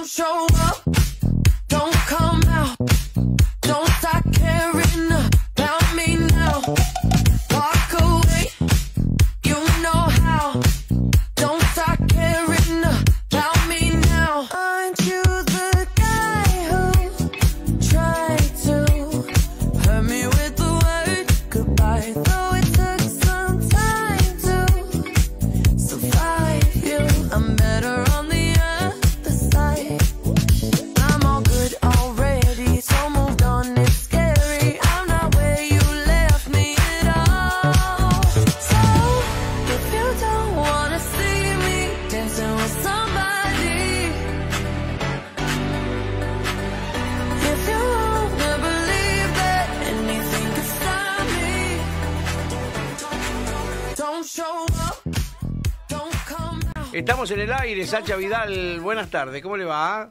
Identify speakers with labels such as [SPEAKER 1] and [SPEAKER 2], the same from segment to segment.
[SPEAKER 1] Don't show up,
[SPEAKER 2] aire, Sacha Vidal, buenas tardes, ¿cómo le va?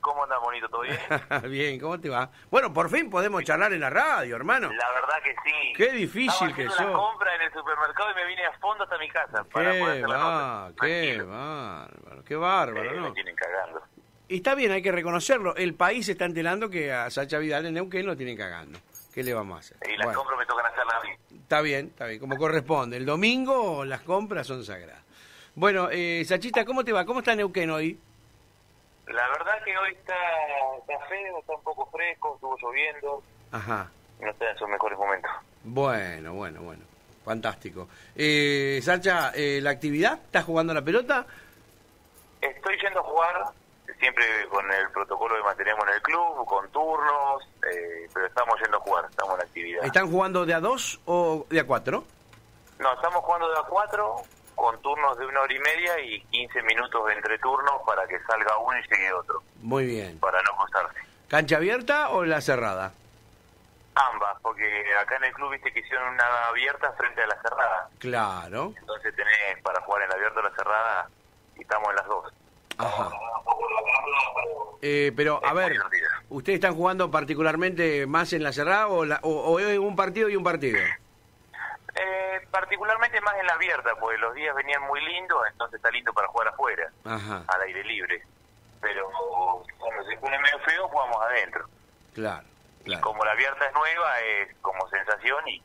[SPEAKER 3] ¿Cómo andas, bonito? ¿Todo bien?
[SPEAKER 2] bien, ¿cómo te va? Bueno, por fin podemos charlar en la radio, hermano.
[SPEAKER 3] La verdad que sí.
[SPEAKER 2] Qué difícil
[SPEAKER 3] Estaba
[SPEAKER 2] que sos.
[SPEAKER 3] la compra en el supermercado y me vine a fondo hasta mi casa para poder
[SPEAKER 2] Qué
[SPEAKER 3] hacer la
[SPEAKER 2] va,
[SPEAKER 3] nota.
[SPEAKER 2] qué bárbaro, qué bárbaro,
[SPEAKER 3] Eh,
[SPEAKER 2] ¿no?
[SPEAKER 3] Me tienen cagando.
[SPEAKER 2] Y está bien, hay que reconocerlo. El país está enterando que a Sacha Vidal en Neuquén lo tienen cagando. ¿Qué le vamos a hacer?
[SPEAKER 3] Y las
[SPEAKER 2] Bueno,
[SPEAKER 3] compras me tocan hacerlas a mí.
[SPEAKER 2] está bien, está bien, como corresponde. El domingo las compras son sagradas. Bueno, eh, Sachita, ¿cómo te va? ¿Cómo está Neuquén hoy?
[SPEAKER 3] La verdad que hoy está, está feo, está un poco fresco, estuvo lloviendo,
[SPEAKER 2] Ajá.
[SPEAKER 3] no está en sus mejores momentos.
[SPEAKER 2] Bueno, bueno, bueno. Fantástico. Eh, Sacha, eh, ¿la actividad? ¿Estás jugando a la pelota?
[SPEAKER 3] Estoy yendo a jugar, siempre con el protocolo que mantenemos en el club, con turnos, eh, pero estamos yendo a jugar, estamos en actividad.
[SPEAKER 2] ¿Están jugando de a dos o de a cuatro?
[SPEAKER 3] No, estamos jugando de a cuatro, con turnos de una hora y media y 15 minutos entre turnos para que salga uno y llegue otro,
[SPEAKER 2] Muy bien.
[SPEAKER 3] para no cruzarse.
[SPEAKER 2] ¿Cancha abierta o la cerrada?
[SPEAKER 3] Ambas, porque acá en el club viste que hicieron una abierta frente a la cerrada.
[SPEAKER 2] Claro.
[SPEAKER 3] Entonces tenés para jugar en la abierta o la cerrada y estamos en las dos.
[SPEAKER 2] Ajá. Eh, pero, a
[SPEAKER 3] Es
[SPEAKER 2] ver. ¿ustedes están jugando particularmente más en la cerrada o, la, o, o es un partido y un partido?
[SPEAKER 3] Eh, particularmente más en la abierta, porque los días venían muy lindos, entonces está lindo para jugar afuera,
[SPEAKER 2] Ajá,
[SPEAKER 3] al aire libre. Pero cuando se pone medio feo, jugamos adentro.
[SPEAKER 2] claro,
[SPEAKER 3] Y
[SPEAKER 2] claro.
[SPEAKER 3] como la abierta es nueva, es como sensación y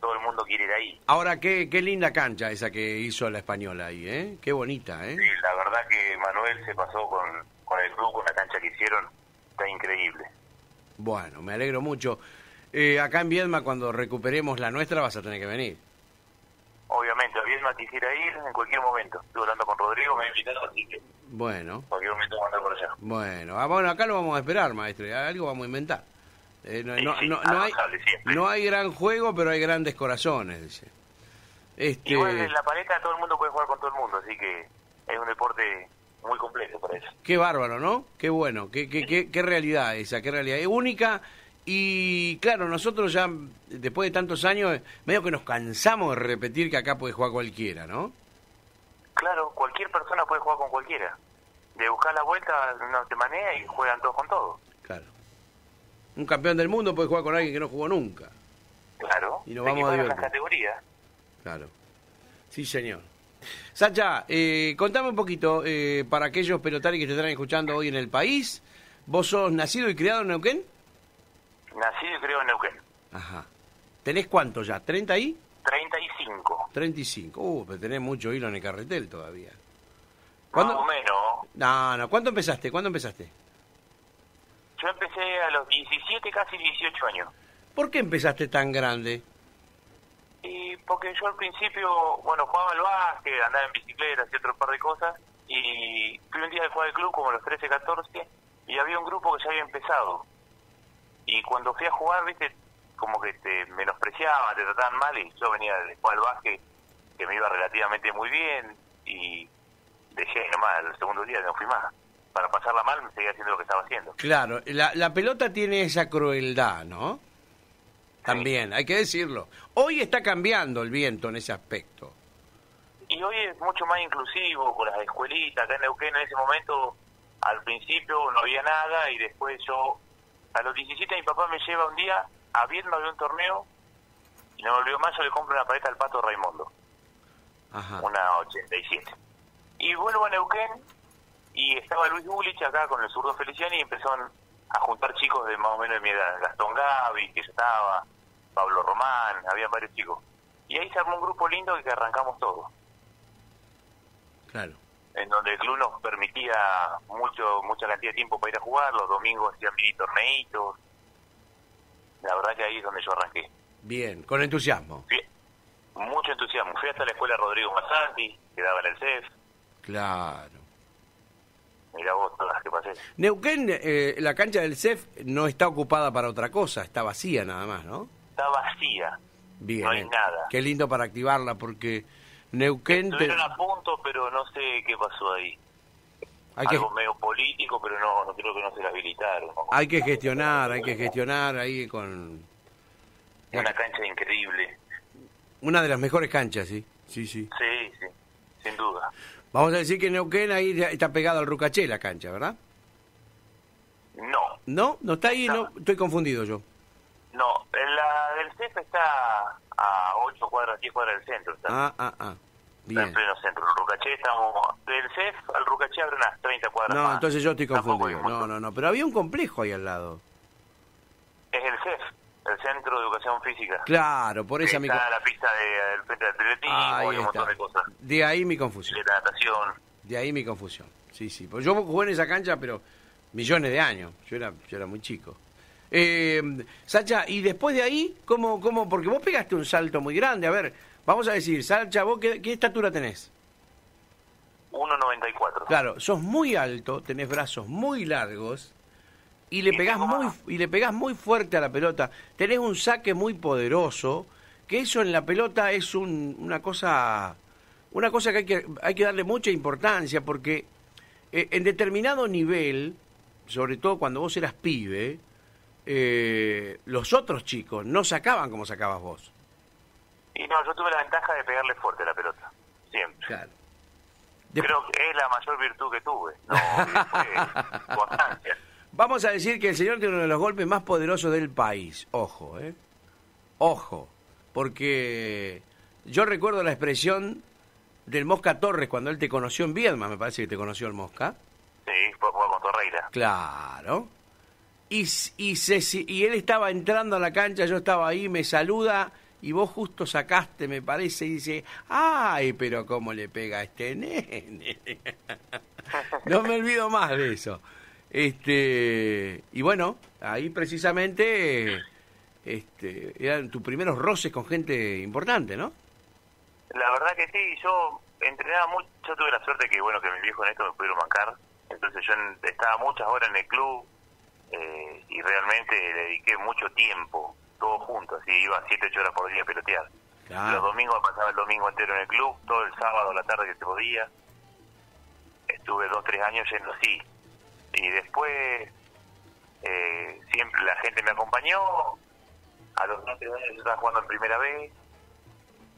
[SPEAKER 3] todo el mundo quiere ir ahí.
[SPEAKER 2] Ahora, qué, qué linda cancha esa que hizo la española ahí, ¿eh? Qué bonita, ¿eh?
[SPEAKER 3] Sí, la verdad que Manuel se pasó con, con el club, con la cancha que hicieron, está increíble.
[SPEAKER 2] Bueno, me alegro mucho. Eh, acá en Viedma, cuando recuperemos la nuestra, vas a tener que venir.
[SPEAKER 3] Obviamente, a Viedma quisiera ir en cualquier momento. Estuve hablando con Rodrigo, me ha invitado, así que en
[SPEAKER 2] Bueno,
[SPEAKER 3] cualquier momento a andar por allá.
[SPEAKER 2] bueno. Ah, bueno, acá lo vamos a esperar, maestro. Algo vamos a inventar. Eh, no,
[SPEAKER 3] Sí,
[SPEAKER 2] no,
[SPEAKER 3] sí,
[SPEAKER 2] no, no hay, no hay gran juego, pero hay grandes corazones, dice. Este,
[SPEAKER 3] Igual en la paleta todo el mundo puede jugar con todo el mundo, así que es un deporte muy completo para eso.
[SPEAKER 2] Qué bárbaro, ¿no? Qué bueno, qué, qué, qué, qué realidad esa, qué realidad. Es única y claro, nosotros ya después de tantos años, medio que nos cansamos de repetir que acá puede jugar cualquiera, ¿no?
[SPEAKER 3] Claro, cualquier persona puede jugar con cualquiera. De buscar la vuelta no te manea y juegan todos con todos.
[SPEAKER 2] Claro. Un campeón del mundo puede jugar con alguien que no jugó nunca.
[SPEAKER 3] Claro.
[SPEAKER 2] Y nos vamos a
[SPEAKER 3] equiparan las
[SPEAKER 2] divertir.
[SPEAKER 3] categorías.
[SPEAKER 2] Claro. Sí, señor. Sacha, eh, contame un poquito, eh, para aquellos pelotaris que te están escuchando hoy en el país, ¿vos sos nacido y criado en Neuquén?
[SPEAKER 3] Nacido y creo en Neuquén.
[SPEAKER 2] Ajá. ¿Tenés cuánto ya? ¿30 ahí?
[SPEAKER 3] 35.
[SPEAKER 2] 35. Uh, pero tenés mucho hilo en el carretel todavía.
[SPEAKER 3] Más
[SPEAKER 2] ¿Cuándo?
[SPEAKER 3] o menos.
[SPEAKER 2] No, no. ¿Cuándo empezaste? ¿Cuándo empezaste?
[SPEAKER 3] Yo empecé a los 17, casi 18 años.
[SPEAKER 2] ¿Por qué empezaste tan grande?
[SPEAKER 3] Y porque yo al principio, bueno, jugaba al básquet, andaba en bicicleta, hacía otro par de cosas. Y fui un día de jugar al club como a los 13, 14 y había un grupo que ya había empezado. Y cuando fui a jugar, viste, como que te menospreciaban, te trataban mal y yo venía de jugar al básquet que me iba relativamente muy bien y dejé nomás, el segundo día no fui más. Para pasarla mal me seguía haciendo lo que estaba haciendo.
[SPEAKER 2] Claro, la, la pelota tiene esa crueldad, ¿no? También, hay que decirlo. Hoy está cambiando el viento en ese aspecto.
[SPEAKER 3] Y hoy es mucho más inclusivo con las escuelitas. Acá en Neuquén en ese momento, al principio no había nada y después yo, a los 17 mi papá me lleva un día a Vietnam había un torneo y no me olvido más, yo le compro una paleta al Pato Raimundo,
[SPEAKER 2] Ajá.
[SPEAKER 3] una 87. Y vuelvo a Neuquén y estaba Luis Gulich acá con el zurdo Feliciani y empezaron a juntar chicos de más o menos de mi edad. Gastón Gavi, que ya estaba, Pablo Román, había varios chicos. Y ahí se armó un grupo lindo que arrancamos todo.
[SPEAKER 2] Claro.
[SPEAKER 3] En donde el club nos permitía mucho mucha cantidad de tiempo para ir a jugar, los domingos hacían mini torneitos. La verdad que ahí es donde yo arranqué.
[SPEAKER 2] Bien, con entusiasmo.
[SPEAKER 3] Mucho entusiasmo. Fui hasta la escuela Rodrigo Masanti, que daba en el CEF.
[SPEAKER 2] Claro.
[SPEAKER 3] Mirá vos todas las que pasé.
[SPEAKER 2] Neuquén, eh, la cancha del CEF no está ocupada para otra cosa, está vacía nada más, ¿no?
[SPEAKER 3] Está vacía.
[SPEAKER 2] Bien.
[SPEAKER 3] No hay nada.
[SPEAKER 2] Qué lindo para activarla porque Neuquén... te-
[SPEAKER 3] Estuvieron a punto, pero no sé qué pasó ahí.
[SPEAKER 2] hay, que,
[SPEAKER 3] Algo medio político, pero no, no creo que no se la habilitaron.
[SPEAKER 2] hay que gestionar, hay que gestionar ahí con...
[SPEAKER 3] Una cancha increíble.
[SPEAKER 2] Una de las mejores canchas, sí. Sí, sí.
[SPEAKER 3] Sí, sí, sin duda.
[SPEAKER 2] Vamos a decir que Neuquén ahí está pegado al Rucaché la cancha, ¿verdad?
[SPEAKER 3] No,
[SPEAKER 2] No, no está ahí, no, estoy confundido yo.
[SPEAKER 3] no. La del CEF está a 8 cuadras, 10 cuadras del centro. Está,
[SPEAKER 2] Ah, ah, ah.
[SPEAKER 3] Está en pleno centro. El Rucaché estamos... Del CEF al Rucaché abre unas 30 cuadras
[SPEAKER 2] No,
[SPEAKER 3] más.
[SPEAKER 2] entonces yo estoy confundido. No, no, no, pero había un complejo ahí al lado.
[SPEAKER 3] Es el CEF, el Centro de Educación Física.
[SPEAKER 2] Claro, por esa mi...
[SPEAKER 3] Está la pista de- del frente de atletismo
[SPEAKER 2] Ahí
[SPEAKER 3] y un montón
[SPEAKER 2] está.
[SPEAKER 3] de cosas.
[SPEAKER 2] De ahí mi confusión.
[SPEAKER 3] De natación.
[SPEAKER 2] De ahí mi confusión. Sí, sí. Pues yo jugué en esa cancha, pero millones de años. Yo era, yo era muy chico. Eh, Sacha, y después de ahí, ¿cómo, cómo? Porque vos pegaste un salto muy grande. A ver, vamos a decir, Sacha, ¿vos qué, qué estatura tenés?
[SPEAKER 3] 1.94.
[SPEAKER 2] Claro, sos muy alto, tenés brazos muy largos y le
[SPEAKER 3] Y
[SPEAKER 2] pegás muy y le pegás muy fuerte a la pelota. Tenés un saque muy poderoso, que eso en la pelota es un- una cosa una cosa que hay que hay que darle mucha importancia porque eh, en determinado nivel, sobre todo cuando vos eras pibe, eh, los otros chicos no sacaban como sacabas vos.
[SPEAKER 3] Y no, yo tuve la ventaja de pegarle fuerte a la pelota. Siempre.
[SPEAKER 2] Claro. De-
[SPEAKER 3] Creo que es la mayor virtud que tuve. No, fue constancia.
[SPEAKER 2] Vamos a decir que el señor tiene uno de los golpes más poderosos del país. Ojo, ¿eh? Ojo. Porque yo recuerdo la expresión del Mosca Torres cuando él te conoció en Viedma, me parece que te conoció el Mosca.
[SPEAKER 3] Sí, fue con Torreira.
[SPEAKER 2] Claro. Y, y, se, y él estaba entrando a la cancha, yo estaba ahí, me saluda y vos justo sacaste, me parece, y dice, ay, pero cómo le pega a este nene. no me olvido más de eso. Este, y bueno, ahí precisamente este, eran tus primeros roces con gente importante, ¿no?
[SPEAKER 3] La verdad que sí, yo entrenaba mucho, yo tuve la suerte que, bueno, que mi viejo en esto me pudieron bancar. Entonces yo estaba muchas horas en el club eh, y realmente le dediqué mucho tiempo, todo junto, así iba 7, 8 horas por día a pelotear. Los domingos pasaba el domingo entero en el club, todo el sábado a la tarde que se podía. Estuve dos, tres años yendo así. Y después eh, siempre la gente me acompañó. A los dos, tres años yo estaba jugando en primera vez.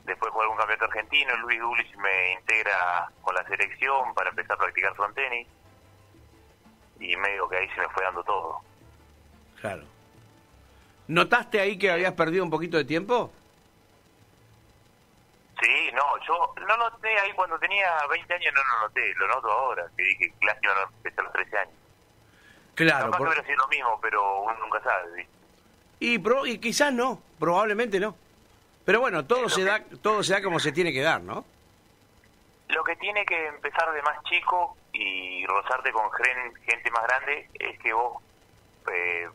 [SPEAKER 3] Después jugué un campeonato argentino. Luis Gulich me integra con la selección para empezar a practicar frontenis. Y medio que ahí se me fue dando todo.
[SPEAKER 2] Claro. ¿Notaste ahí que habías perdido un poquito de tiempo?
[SPEAKER 3] Sí, no, yo no noté ahí cuando tenía 20 años, no lo noté, lo noto ahora, que dije que lástima no empecé a los 13 años.
[SPEAKER 2] Claro.
[SPEAKER 3] Capaz
[SPEAKER 2] por-
[SPEAKER 3] que hubiera sido lo mismo, pero uno nunca sabe. ¿viste?
[SPEAKER 2] Y, pro- y quizás no, probablemente no. Pero bueno, todo
[SPEAKER 3] lo
[SPEAKER 2] se
[SPEAKER 3] que-
[SPEAKER 2] da, todo se da como se tiene que dar, ¿no?
[SPEAKER 3] Lo que tiene que empezar de más chico y rozarte con gen- gente más grande es que vos eh,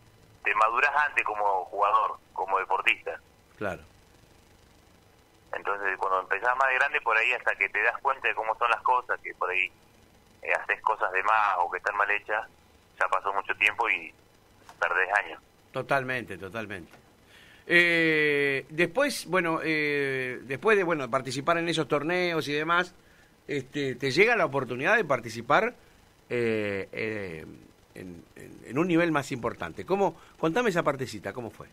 [SPEAKER 3] te madurás antes como jugador, como deportista.
[SPEAKER 2] Claro.
[SPEAKER 3] Entonces, cuando empezás más de grande, por ahí hasta que te das cuenta de cómo son las cosas, que por ahí eh, haces cosas de más o que están mal hechas, ya pasó mucho tiempo y perdés años.
[SPEAKER 2] Totalmente, totalmente. Eh, después, bueno, eh, después de bueno participar en esos torneos y demás, este, te llega la oportunidad de participar eh, eh, en, en- un nivel más importante. ¿Cómo? Contame esa partecita, ¿cómo fue?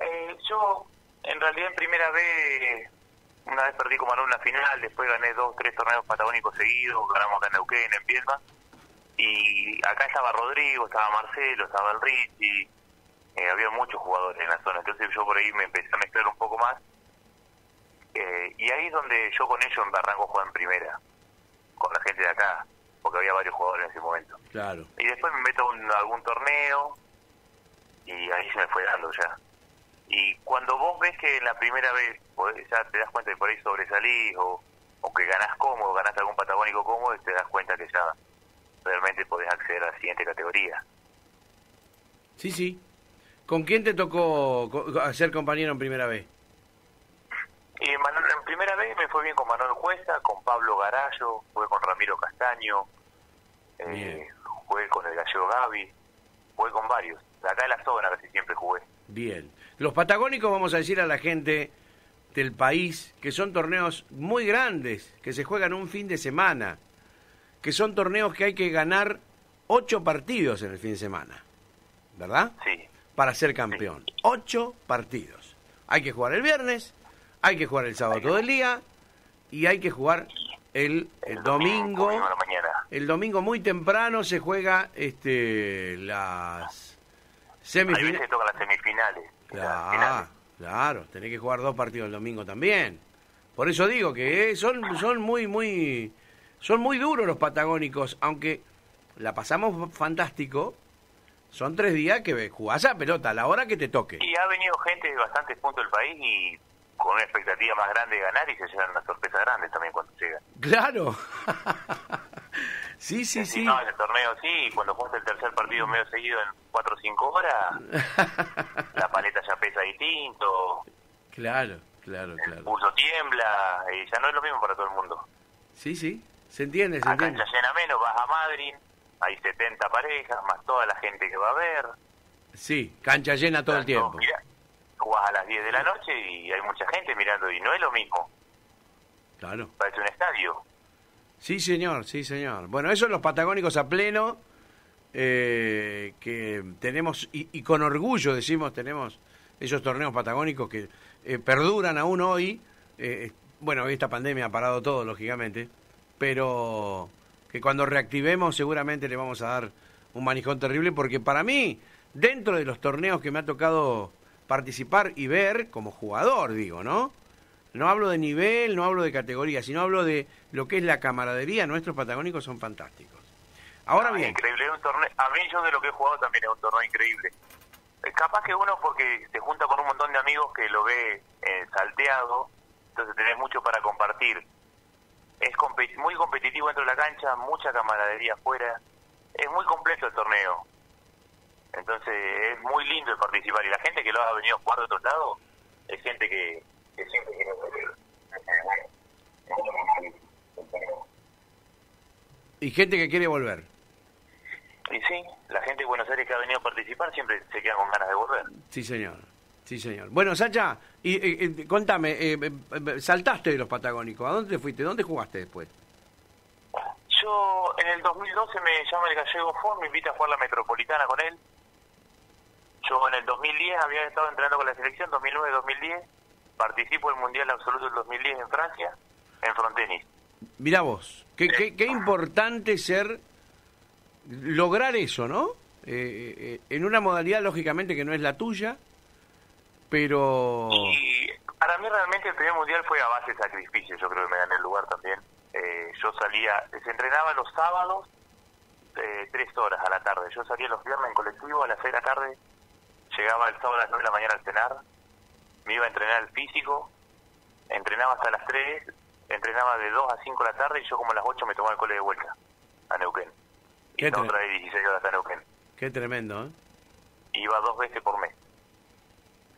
[SPEAKER 3] Eh, yo, en realidad, en primera vez, una vez perdí como en una final, después gané dos, tres torneos patagónicos seguidos, ganamos acá en Neuquén, en Viedma, y acá estaba Rodrigo, estaba Marcelo, estaba el Richie, eh, había muchos jugadores en la zona, entonces yo por ahí me empecé a mezclar un poco más, eh, y ahí es donde yo con ellos me arranco a jugar en primera, con la gente de acá. porque había varios jugadores en ese momento.
[SPEAKER 2] Claro.
[SPEAKER 3] Y después me meto en algún torneo y ahí se me fue dando ya. Y cuando vos ves que la primera vez podés- ya te das cuenta que por ahí sobresalís o, o que ganás cómodo, ganás algún patagónico cómodo, y te das cuenta que ya realmente podés acceder a la siguiente categoría.
[SPEAKER 2] Sí, sí. ¿Con quién te tocó ser compañero en primera vez?
[SPEAKER 3] Y Manuel- en primera vez me fue bien con Manuel Cuesta, con Pablo Garallo, jugué con Ramiro Castaño, eh, jugué con el gallego Gaby, jugué con varios. Acá de la zona casi siempre jugué.
[SPEAKER 2] Bien. Los patagónicos, vamos a decir a la gente del país, que son torneos muy grandes, que se juegan un fin de semana, que son torneos que hay que ganar ocho partidos en el fin de semana, ¿verdad?
[SPEAKER 3] Sí,
[SPEAKER 2] Para ser campeón. Ocho partidos. Hay que jugar el viernes, hay que jugar el sábado todo el día y hay que jugar el, el domingo. El domingo muy temprano se juega este las
[SPEAKER 3] Ahí
[SPEAKER 2] semifinales.
[SPEAKER 3] se tocan las semifinales.
[SPEAKER 2] Claro, claro, tenés que jugar dos partidos el domingo también. Por eso digo que eh, son, son muy, muy, son muy duros los patagónicos, aunque la pasamos fantástico. Son tres días que jugás a pelota a la hora que te toque.
[SPEAKER 3] Y ha venido gente de bastantes puntos del país y con una expectativa más grande de ganar y se llevan una sorpresa grande también cuando llegan.
[SPEAKER 2] Claro. sí, sí, sí.
[SPEAKER 3] No, en el torneo sí, cuando jugaste el tercer partido medio seguido en 4 o 5 horas, la paleta ya pesa distinto,
[SPEAKER 2] Claro, claro,
[SPEAKER 3] el
[SPEAKER 2] claro.
[SPEAKER 3] pulso tiembla, y ya no es lo mismo para todo el mundo.
[SPEAKER 2] Sí, sí. Se entiende, se
[SPEAKER 3] A
[SPEAKER 2] entiende.
[SPEAKER 3] cancha llena menos, vas a Madrid, hay 70 parejas, más toda la gente que va a ver.
[SPEAKER 2] Sí, cancha llena todo el tiempo.
[SPEAKER 3] Mira, jugás a las 10 de la noche y hay mucha gente mirando y no es lo mismo,
[SPEAKER 2] Claro.
[SPEAKER 3] parece un estadio.
[SPEAKER 2] Sí, señor, sí, señor. Bueno, eso los patagónicos a pleno, eh, que tenemos, y, y con orgullo decimos, tenemos esos torneos patagónicos que eh, perduran aún hoy. eh, bueno, esta pandemia ha parado todo, lógicamente, pero que cuando reactivemos seguramente le vamos a dar un manijón terrible, porque para mí, dentro de los torneos que me ha tocado participar y ver como jugador, digo, ¿no? No hablo de nivel, no hablo de categoría, sino hablo de lo que es la camaradería. Nuestros patagónicos son fantásticos. Ahora
[SPEAKER 3] Ah,
[SPEAKER 2] bien,
[SPEAKER 3] Increíble, un torneo. A mí, yo de lo que he jugado también es un torneo increíble. Eh, Capaz que uno, porque se junta con un montón de amigos que lo ve eh, salteado, entonces tenés mucho para compartir. Es compe- muy competitivo dentro de la cancha, mucha camaradería afuera. Es muy completo el torneo. Entonces es muy lindo el participar. Y la gente que lo ha venido a jugar de otro lado es gente que, que siempre quiere volver.
[SPEAKER 2] y gente que quiere volver.
[SPEAKER 3] Y sí, la gente de Buenos Aires que ha venido a participar siempre se queda con ganas de volver.
[SPEAKER 2] Sí, señor. Sí, señor. Bueno, Sacha, y, eh, contame, eh, eh, eh, saltaste de los patagónicos. ¿A dónde te fuiste? ¿Dónde jugaste después?
[SPEAKER 3] Yo en el 2012 me llama el gallego Ford, me invita a jugar la Metropolitana con él. Yo en el 2010 había estado entrenando con la selección, 2009-2010. Participo en el Mundial Absoluto del 2010 en Francia, en frontenis.
[SPEAKER 2] Mirá vos, qué, qué, qué importante ser, lograr eso, ¿no? Eh, eh, en una modalidad, lógicamente, que no es la tuya, pero...
[SPEAKER 3] Y para mí realmente el primer Mundial fue a base de sacrificio, yo creo que me gané el lugar también. Eh, yo salía, se entrenaba los sábados eh, tres horas a la tarde. Yo salía los viernes en colectivo a las seis de la tarde, llegaba el sábado a las nueve de la mañana al cenar, me iba a entrenar el físico, entrenaba hasta las tres, entrenaba de 2 a 5 de la tarde y yo como a las 8 me tomaba el cole de vuelta a Neuquén.
[SPEAKER 2] Qué
[SPEAKER 3] Y no otra vez 16 horas a Neuquén.
[SPEAKER 2] Qué tremendo, ¿eh?
[SPEAKER 3] Iba dos veces por mes.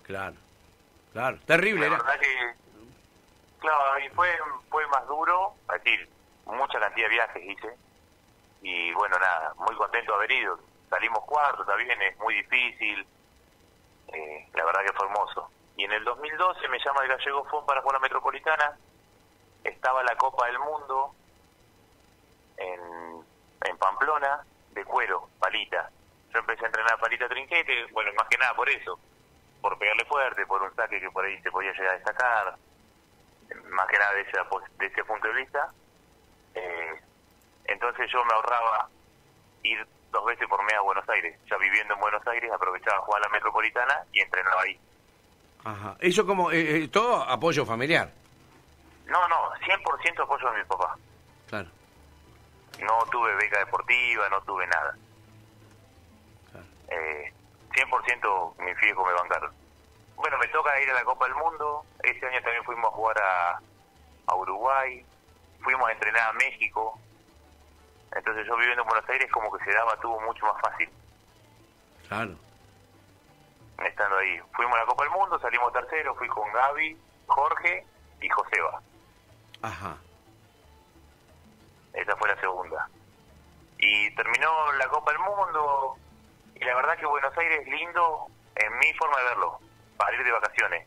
[SPEAKER 2] Claro, claro. Terrible,
[SPEAKER 3] La
[SPEAKER 2] era.
[SPEAKER 3] verdad que, claro, y fue, fue más duro, es decir, mucha cantidad de viajes hice. Y bueno, nada, muy contento de haber ido. Salimos cuarto, también es muy difícil. Eh, la verdad que fue hermoso. Y en el 2012 me llama el gallego FON para jugar la Metropolitana. Estaba la Copa del Mundo en, en Pamplona, de cuero, palita. Yo empecé a entrenar palita trinquete, bueno, más que nada por eso por pegarle fuerte, por un saque que por ahí se podía llegar a destacar, más que nada de ese, de ese punto de vista. Eh, entonces yo me ahorraba ir dos veces por mes a Buenos Aires. Ya viviendo en Buenos Aires, aprovechaba jugar a la Metropolitana y entrenaba ahí.
[SPEAKER 2] Ajá. Eso como, eh, eh, todo apoyo familiar.
[SPEAKER 3] No, no, 100% apoyo de mi papá.
[SPEAKER 2] Claro.
[SPEAKER 3] No tuve beca deportiva, no tuve nada.
[SPEAKER 2] Claro.
[SPEAKER 3] Eh, 100% mis viejos me bancaron. Bueno, me toca ir a la Copa del Mundo. Ese año también fuimos a jugar a, a Uruguay. Fuimos a entrenar a México. Entonces yo viviendo en Buenos Aires como que se daba todo mucho más fácil.
[SPEAKER 2] Claro.
[SPEAKER 3] estando ahí. Fuimos a la Copa del Mundo, salimos tercero, fui con Gaby, Jorge y Joseba.
[SPEAKER 2] Ajá.
[SPEAKER 3] Esa fue la segunda. Y terminó la Copa del Mundo y la verdad que Buenos Aires es lindo en mi forma de verlo, para ir de vacaciones.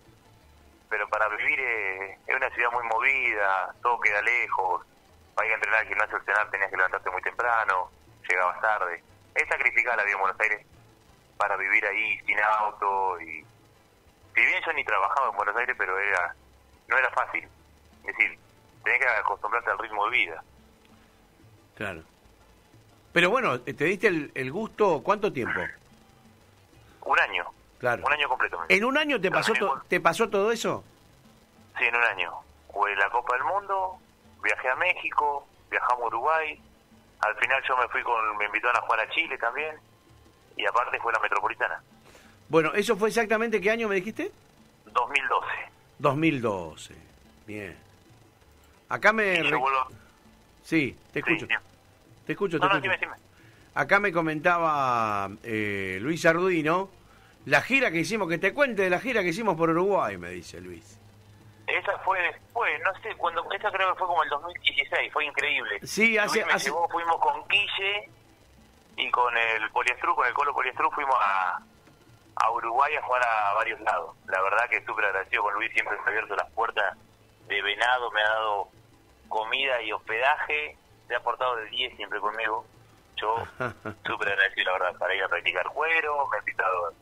[SPEAKER 3] Pero para vivir eh, es una ciudad muy movida, todo queda lejos. Para ir a entrenar al gimnasio cenar tenías que levantarte muy temprano, llegabas tarde. Es sacrificada la vida en Buenos Aires para vivir ahí sin auto y si bien yo ni trabajaba en Buenos Aires pero era no era fácil es decir tenés que acostumbrarte al ritmo de vida
[SPEAKER 2] Claro. Pero bueno, te diste el, el gusto, ¿cuánto tiempo?
[SPEAKER 3] un año
[SPEAKER 2] Claro.
[SPEAKER 3] un año completo
[SPEAKER 2] ¿En un año te pasó, te pasó todo eso?
[SPEAKER 3] sí en un año jugué la Copa del Mundo viajé a México viajamos a Uruguay al final yo me fui con me invitaron a jugar a Chile también y aparte fue la Metropolitana
[SPEAKER 2] Bueno, ¿eso fue exactamente qué año me dijiste?
[SPEAKER 3] 2012
[SPEAKER 2] 2012. Bien. Acá me...
[SPEAKER 3] vuelvo
[SPEAKER 2] Sí, te
[SPEAKER 3] sí,
[SPEAKER 2] escucho.
[SPEAKER 3] sí.
[SPEAKER 2] Te escucho, te
[SPEAKER 3] no no
[SPEAKER 2] escucho.
[SPEAKER 3] dime dime
[SPEAKER 2] Acá me comentaba eh, Luis Ardudino la gira que hicimos, que te cuente de la gira que hicimos por Uruguay, me dice Luis.
[SPEAKER 3] Esa fue después, no sé, cuando esa creo que fue como el 2016, fue increíble.
[SPEAKER 2] Sí, hace-
[SPEAKER 3] me
[SPEAKER 2] hace-
[SPEAKER 3] llevó, fuimos con Quille y con el Poliestru, con el Colo Poliestru, fuimos a, a Uruguay a jugar a varios lados. La verdad que súper agradecido con Luis, siempre me ha abierto las puertas de Venado, me ha dado comida y hospedaje, se ha portado de 10 siempre conmigo. Yo súper agradecido, la verdad, para ir a practicar cuero, me ha invitado,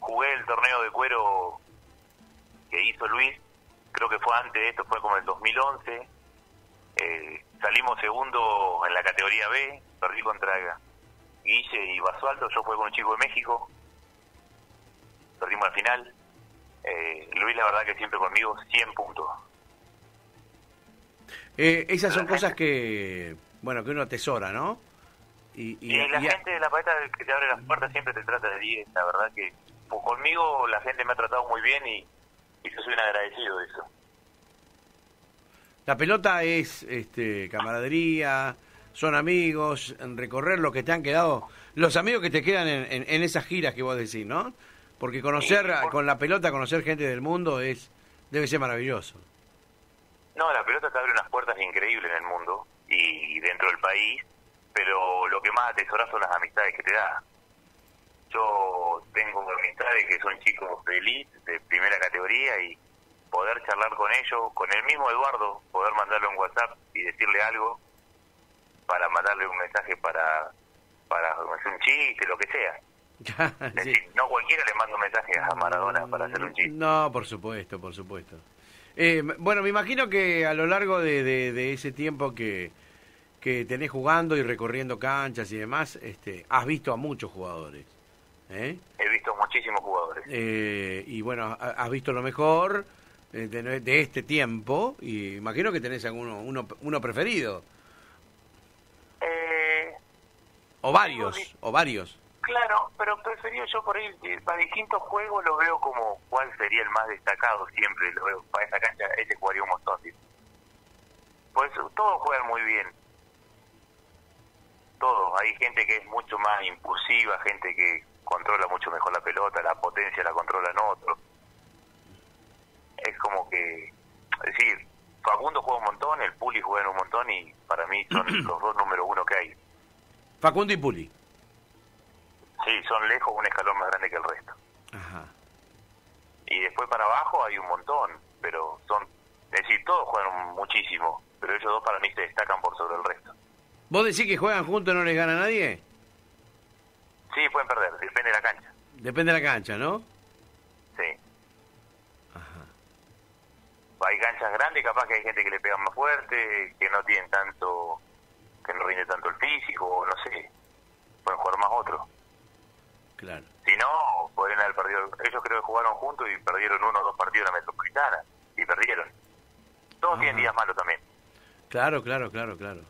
[SPEAKER 3] jugué el torneo de cuero que hizo Luis, creo que fue antes de esto, fue como el 2011. Eh, salimos segundo en la categoría B, perdí contra Guille y Basualdo, yo fui con un chico de México, perdimos la final. Eh, Luis, la verdad que siempre conmigo, 100 puntos.
[SPEAKER 2] Eh, esas son cosas que, bueno, que uno atesora, ¿no? Y,
[SPEAKER 3] Y, la
[SPEAKER 2] y
[SPEAKER 3] gente de la paleta que te abre las puertas siempre te trata de 10, la verdad que pues, conmigo la gente me ha tratado muy bien y, y yo soy un agradecido de eso.
[SPEAKER 2] la pelota es este, camaradería, son amigos, en recorrer lo que te han quedado, los amigos que te quedan en, en- en esas giras que vos decís, ¿no? Porque conocer
[SPEAKER 3] Sí, por-
[SPEAKER 2] con la pelota, conocer gente del mundo es debe ser maravilloso.
[SPEAKER 3] No, la pelota te abre unas puertas increíbles en el mundo y dentro del país, pero lo que más atesoras son las amistades que te da. Yo tengo amistades que son chicos de elite, de primera categoría, y poder charlar con ellos, con el mismo Eduardo, poder mandarle un WhatsApp y decirle algo, para mandarle un mensaje para, para hacer un chiste, lo que sea. Es
[SPEAKER 2] Sí.
[SPEAKER 3] decir, no cualquiera le manda un mensaje a Maradona para hacer un chiste.
[SPEAKER 2] No, por supuesto, por supuesto. Eh, bueno, me imagino que a lo largo de, de- de ese tiempo que, que tenés jugando y recorriendo canchas y demás, este, has visto a muchos jugadores. ¿Eh?
[SPEAKER 3] He visto muchísimos jugadores.
[SPEAKER 2] Eh, y bueno, ha- has visto lo mejor eh, de, de este tiempo y imagino que tenés alguno uno, uno preferido.
[SPEAKER 3] Eh,
[SPEAKER 2] O varios, o varios.
[SPEAKER 3] Claro, pero preferido yo por ahí, eh, para distintos juegos lo veo como cuál sería el más destacado siempre, lo veo para esa cancha, ese jugaría un montón. ¿sí? Por eso, todos juegan muy bien. Todos, hay gente que es mucho más impulsiva, gente que controla mucho mejor la pelota, la potencia la controlan otros. Es como que, es decir, Facundo juega un montón, el Puli juega un montón y para mí son los dos número uno que hay.
[SPEAKER 2] Facundo y Puli.
[SPEAKER 3] Sí, son lejos un escalón más grande que el resto.
[SPEAKER 2] Ajá.
[SPEAKER 3] Y después para abajo hay un montón, pero son, es decir, todos juegan muchísimo, pero ellos dos para mí se destacan por sobre el resto.
[SPEAKER 2] ¿Vos decís que juegan juntos y no les gana nadie?
[SPEAKER 3] Sí, pueden perder, depende de la cancha.
[SPEAKER 2] Depende de la cancha, ¿no?
[SPEAKER 3] Sí.
[SPEAKER 2] Ajá.
[SPEAKER 3] Hay canchas grandes, capaz que hay gente que le pega más fuerte, que no tienen tanto, que no rinde tanto el físico, no sé, pueden jugar más otros.
[SPEAKER 2] Claro.
[SPEAKER 3] Si no, podrían haber perdido. Ellos creo que jugaron juntos y perdieron uno o dos partidos en la Metropolitana. Y perdieron. Todos tienen
[SPEAKER 2] Ajá.
[SPEAKER 3] días malos también.
[SPEAKER 2] Claro, claro, claro, claro.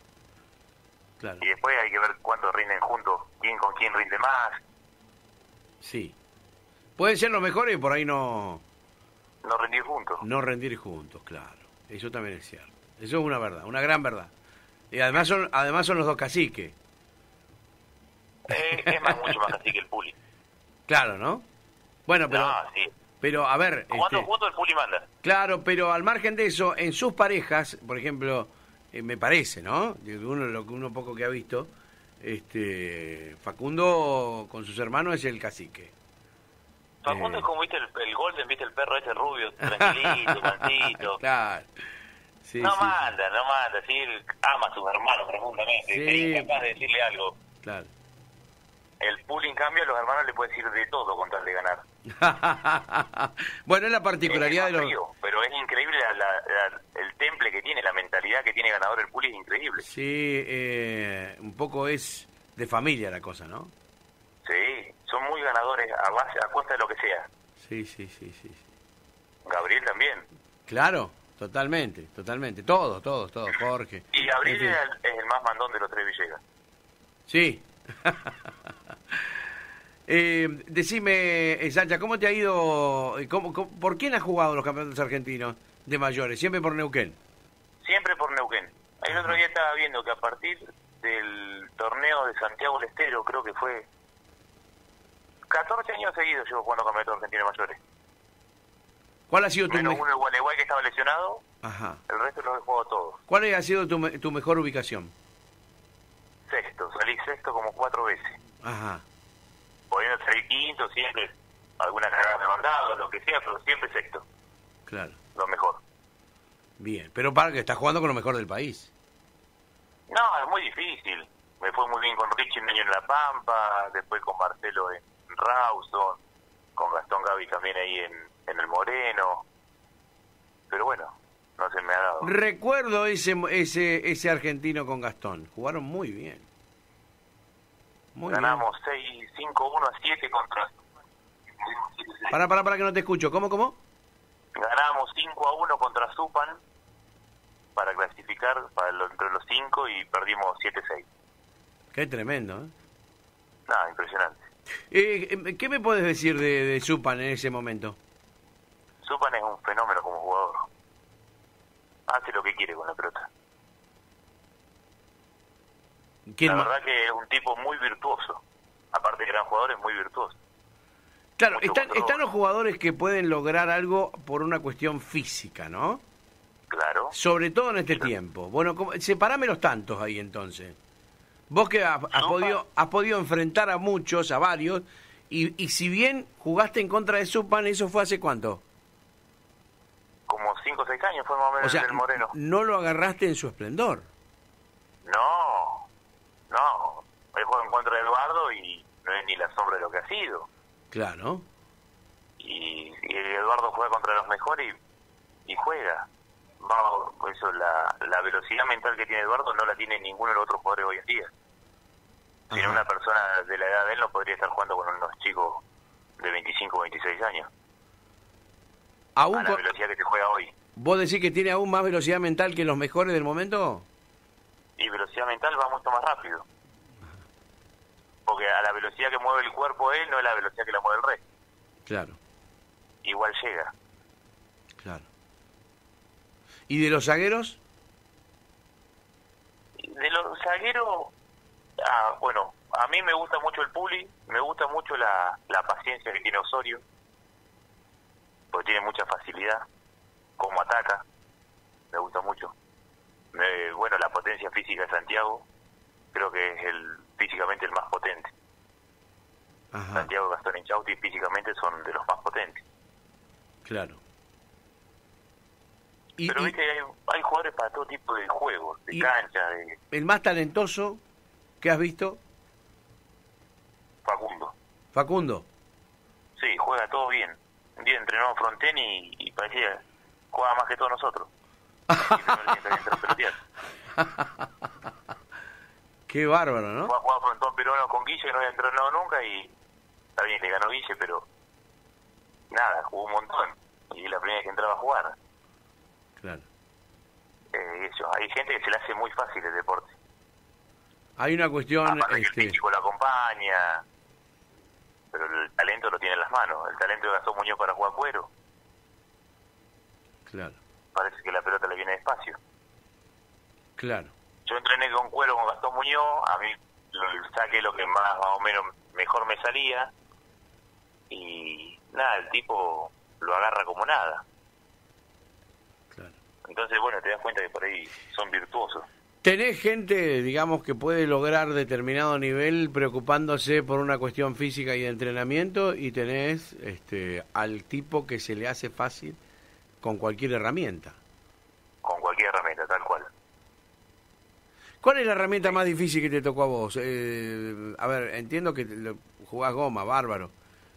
[SPEAKER 2] Claro.
[SPEAKER 3] Y después hay que ver cuántos rinden juntos, quién con quién rinde más.
[SPEAKER 2] Sí. Pueden ser los mejores y por ahí no,
[SPEAKER 3] No rendir juntos.
[SPEAKER 2] no rendir juntos, claro. Eso también es cierto. Eso es una verdad, una gran verdad. Y además son, además son los dos caciques.
[SPEAKER 3] Eh, es más, mucho más así que el Puli.
[SPEAKER 2] Claro, ¿no? Bueno, pero,
[SPEAKER 3] No, sí.
[SPEAKER 2] pero a ver,
[SPEAKER 3] Jugando
[SPEAKER 2] este,
[SPEAKER 3] juntos el Puli manda.
[SPEAKER 2] claro, pero al margen de eso, en sus parejas, por ejemplo, eh, me parece, ¿no? Uno, lo que uno poco que ha visto, este, Facundo con sus hermanos es el cacique.
[SPEAKER 3] Facundo
[SPEAKER 2] Eh.
[SPEAKER 3] es como, viste, el, el Golden, viste, el perro ese rubio, tranquilito, mansito.
[SPEAKER 2] Claro. Sí,
[SPEAKER 3] no
[SPEAKER 2] sí,
[SPEAKER 3] manda, no manda, sí, él ama a sus hermanos profundamente,
[SPEAKER 2] Sí.
[SPEAKER 3] es incapaz de decirle algo.
[SPEAKER 2] Claro.
[SPEAKER 3] El Puli, en cambio, a los hermanos le puede decir de todo con tal de ganar.
[SPEAKER 2] bueno, es la particularidad de los...
[SPEAKER 3] frío, pero es increíble la- la- la- el temple que tiene, la mentalidad que tiene ganador el Puli es increíble.
[SPEAKER 2] Sí, eh, un poco es de familia la cosa, ¿no?
[SPEAKER 3] Sí, son muy ganadores a base, a costa de lo que sea.
[SPEAKER 2] Sí, sí, sí, sí.
[SPEAKER 3] Gabriel también.
[SPEAKER 2] Claro, totalmente, totalmente. Todos, todos, todos. Jorge.
[SPEAKER 3] Y Gabriel es el, es el más mandón de los tres Villegas.
[SPEAKER 2] Sí. eh, decime, eh, Sancha, ¿cómo te ha ido? eh, ¿Cómo, cómo- por quién has jugado los campeonatos argentinos de mayores? Siempre por Neuquén.
[SPEAKER 3] Siempre por Neuquén. El otro día estaba viendo que a partir del torneo de Santiago del Estero, creo que fue 14 años seguidos llevo jugando campeonato argentino de mayores.
[SPEAKER 2] ¿Cuál ha sido tu
[SPEAKER 3] Menos uno el Gualeguay que estaba lesionado,
[SPEAKER 2] Ajá.
[SPEAKER 3] el resto los he jugado todos.
[SPEAKER 2] ¿Cuál ha sido tu, me- tu mejor ubicación?
[SPEAKER 3] Sexto, salí sexto como cuatro veces.
[SPEAKER 2] Ajá.
[SPEAKER 3] Podiendo salir quinto, siempre alguna cagada me mandado, lo que sea, pero siempre sexto,
[SPEAKER 2] Claro.
[SPEAKER 3] lo mejor.
[SPEAKER 2] Bien. Pero para que estás jugando con lo mejor del país.
[SPEAKER 3] No, es muy difícil. Me fue muy bien con Richie un año en La Pampa, después con Marcelo en Rawson, con Gastón Gaby también ahí en, en El Moreno. Pero bueno, no se me ha dado.
[SPEAKER 2] Recuerdo ese, ese, ese argentino con Gastón. Jugaron muy bien. Muy
[SPEAKER 3] Ganamos 6, 5, 1 a 7 contra...
[SPEAKER 2] bien. Para, para, para que no te escucho. ¿Cómo, cómo?
[SPEAKER 3] Ganamos 5 a 1 contra Supan para clasificar para lo- entre los 5 y perdimos 7-6.
[SPEAKER 2] Qué tremendo, ¿eh?
[SPEAKER 3] Nada, impresionante.
[SPEAKER 2] Eh, eh, ¿Qué me puedes decir de, de Supan en ese momento?
[SPEAKER 3] Supan es un fenómeno como jugador. Hace lo que quiere con la pelota.
[SPEAKER 2] ¿Quién
[SPEAKER 3] La verdad que es un tipo muy virtuoso. Aparte de gran jugador, es muy virtuoso.
[SPEAKER 2] Claro,
[SPEAKER 3] mucho
[SPEAKER 2] están, están los jugadores que pueden lograr algo por una cuestión física, ¿no?
[SPEAKER 3] Claro.
[SPEAKER 2] Sobre todo en este tiempo. Bueno, ¿cómo- separame los tantos ahí entonces. Vos que has, podido, has podido enfrentar a muchos, a varios, y, y si bien jugaste en contra de Supan, ¿eso fue hace cuánto?
[SPEAKER 3] Como 5 o 6 años fue más o menos
[SPEAKER 2] O sea,
[SPEAKER 3] el Moreno.
[SPEAKER 2] no lo agarraste en su esplendor.
[SPEAKER 3] No. En contra de Eduardo y no es ni la sombra de lo que ha sido.
[SPEAKER 2] Claro.
[SPEAKER 3] Y, y Eduardo juega contra los mejores y, y juega. Vamos, eso, la, la velocidad mental que tiene Eduardo no la tiene ninguno de los otros jugadores hoy en día. Si una persona de la edad de él no podría estar jugando con unos chicos de 25 o 26 años.
[SPEAKER 2] Aún
[SPEAKER 3] A la velocidad que se juega hoy.
[SPEAKER 2] ¿Vos decís que tiene aún más velocidad mental que los mejores del momento?
[SPEAKER 3] Y velocidad mental va mucho más rápido. Porque a la velocidad que mueve el cuerpo él no es la velocidad que la mueve el resto.
[SPEAKER 2] Claro,
[SPEAKER 3] Igual llega.
[SPEAKER 2] claro. ¿Y de los zagueros?
[SPEAKER 3] De los zagueros, ah, bueno, a mí me gusta mucho el Puli, me gusta mucho la, la paciencia que tiene Osorio, porque tiene mucha facilidad, como ataca, me gusta mucho. Me- bueno, la potencia física de Santiago, creo que es el físicamente el más potente.
[SPEAKER 2] Ajá,
[SPEAKER 3] Santiago Gastón Inchausti físicamente son de los más potentes.
[SPEAKER 2] claro. Y,
[SPEAKER 3] Pero
[SPEAKER 2] y
[SPEAKER 3] viste, hay, hay jugadores para todo tipo de juegos, de
[SPEAKER 2] Y-
[SPEAKER 3] cancha, de
[SPEAKER 2] el más talentoso que has visto,
[SPEAKER 3] Facundo.
[SPEAKER 2] Facundo.
[SPEAKER 3] Sí, juega todo bien. Un día entrenó en Fronten y, y parecía juega más que todos nosotros. Y primero tiene que entrar a pelotear.
[SPEAKER 2] Qué bárbaro, ¿no?
[SPEAKER 3] Juega, juega frontón peruano con Guille, que no había entrenado nunca y está bien, le ganó Guille, pero nada, jugó un montón. Y es la primera vez que entraba a jugar.
[SPEAKER 2] Claro.
[SPEAKER 3] Eh, eso, hay gente que se le hace muy fácil el deporte.
[SPEAKER 2] Hay una cuestión...
[SPEAKER 3] Aparte que el
[SPEAKER 2] Este,
[SPEAKER 3] físico lo acompaña, pero el talento lo tiene en las manos. El talento de Gastón Muñoz para jugar cuero,
[SPEAKER 2] claro,
[SPEAKER 3] parece que la pelota le viene despacio.
[SPEAKER 2] claro.
[SPEAKER 3] Yo entrené con cuero con Gastón Muñoz, a mí lo- saqué lo que más, más o menos mejor me salía y nada, el tipo lo agarra como nada.
[SPEAKER 2] Claro.
[SPEAKER 3] Entonces, bueno, te das cuenta que por ahí son virtuosos.
[SPEAKER 2] Tenés gente, digamos, que puede lograr determinado nivel preocupándose por una cuestión física y de entrenamiento y tenés este, al tipo que se le hace fácil con cualquier herramienta.
[SPEAKER 3] con cualquier herramienta, tal cual.
[SPEAKER 2] ¿Cuál es la herramienta más difícil que te tocó a vos? Eh, a ver, entiendo que jugás goma, bárbaro,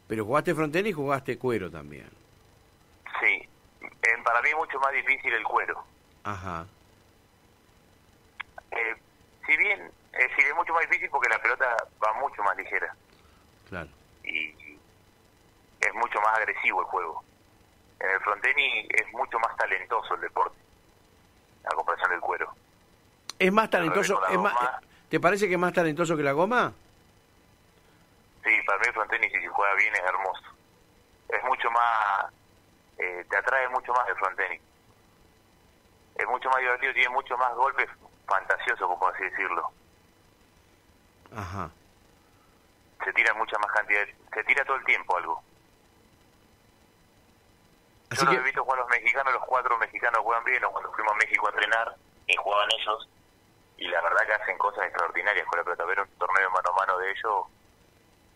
[SPEAKER 2] pero jugaste frontera y jugaste cuero también.
[SPEAKER 3] Sí, en- para mí es mucho más difícil el cuero.
[SPEAKER 2] Ajá,
[SPEAKER 3] Eh, si bien, es decir, es mucho más difícil porque la pelota va mucho más ligera
[SPEAKER 2] claro.
[SPEAKER 3] y es mucho más agresivo el juego. En el fronteni es mucho más talentoso el deporte, a comparación del cuero.
[SPEAKER 2] ¿Es más talentoso? Es más,
[SPEAKER 3] goma-
[SPEAKER 2] ¿Te parece que es más talentoso que la goma?
[SPEAKER 3] Sí, para mí el fronteni si juega bien es hermoso. Es mucho más, eh, te atrae mucho más el fronteni. Es mucho más divertido, tiene mucho más golpes fantasiosos, como así decirlo.
[SPEAKER 2] Ajá.
[SPEAKER 3] Se tira mucha más cantidad, se tira todo el tiempo algo.
[SPEAKER 2] Así
[SPEAKER 3] Yo los
[SPEAKER 2] que,
[SPEAKER 3] he visto jugar los mexicanos, los cuatro mexicanos juegan bien, o cuando fuimos a México a entrenar y jugaban ellos, y la verdad que hacen cosas extraordinarias con la pelota. Ver un torneo mano a mano de ellos,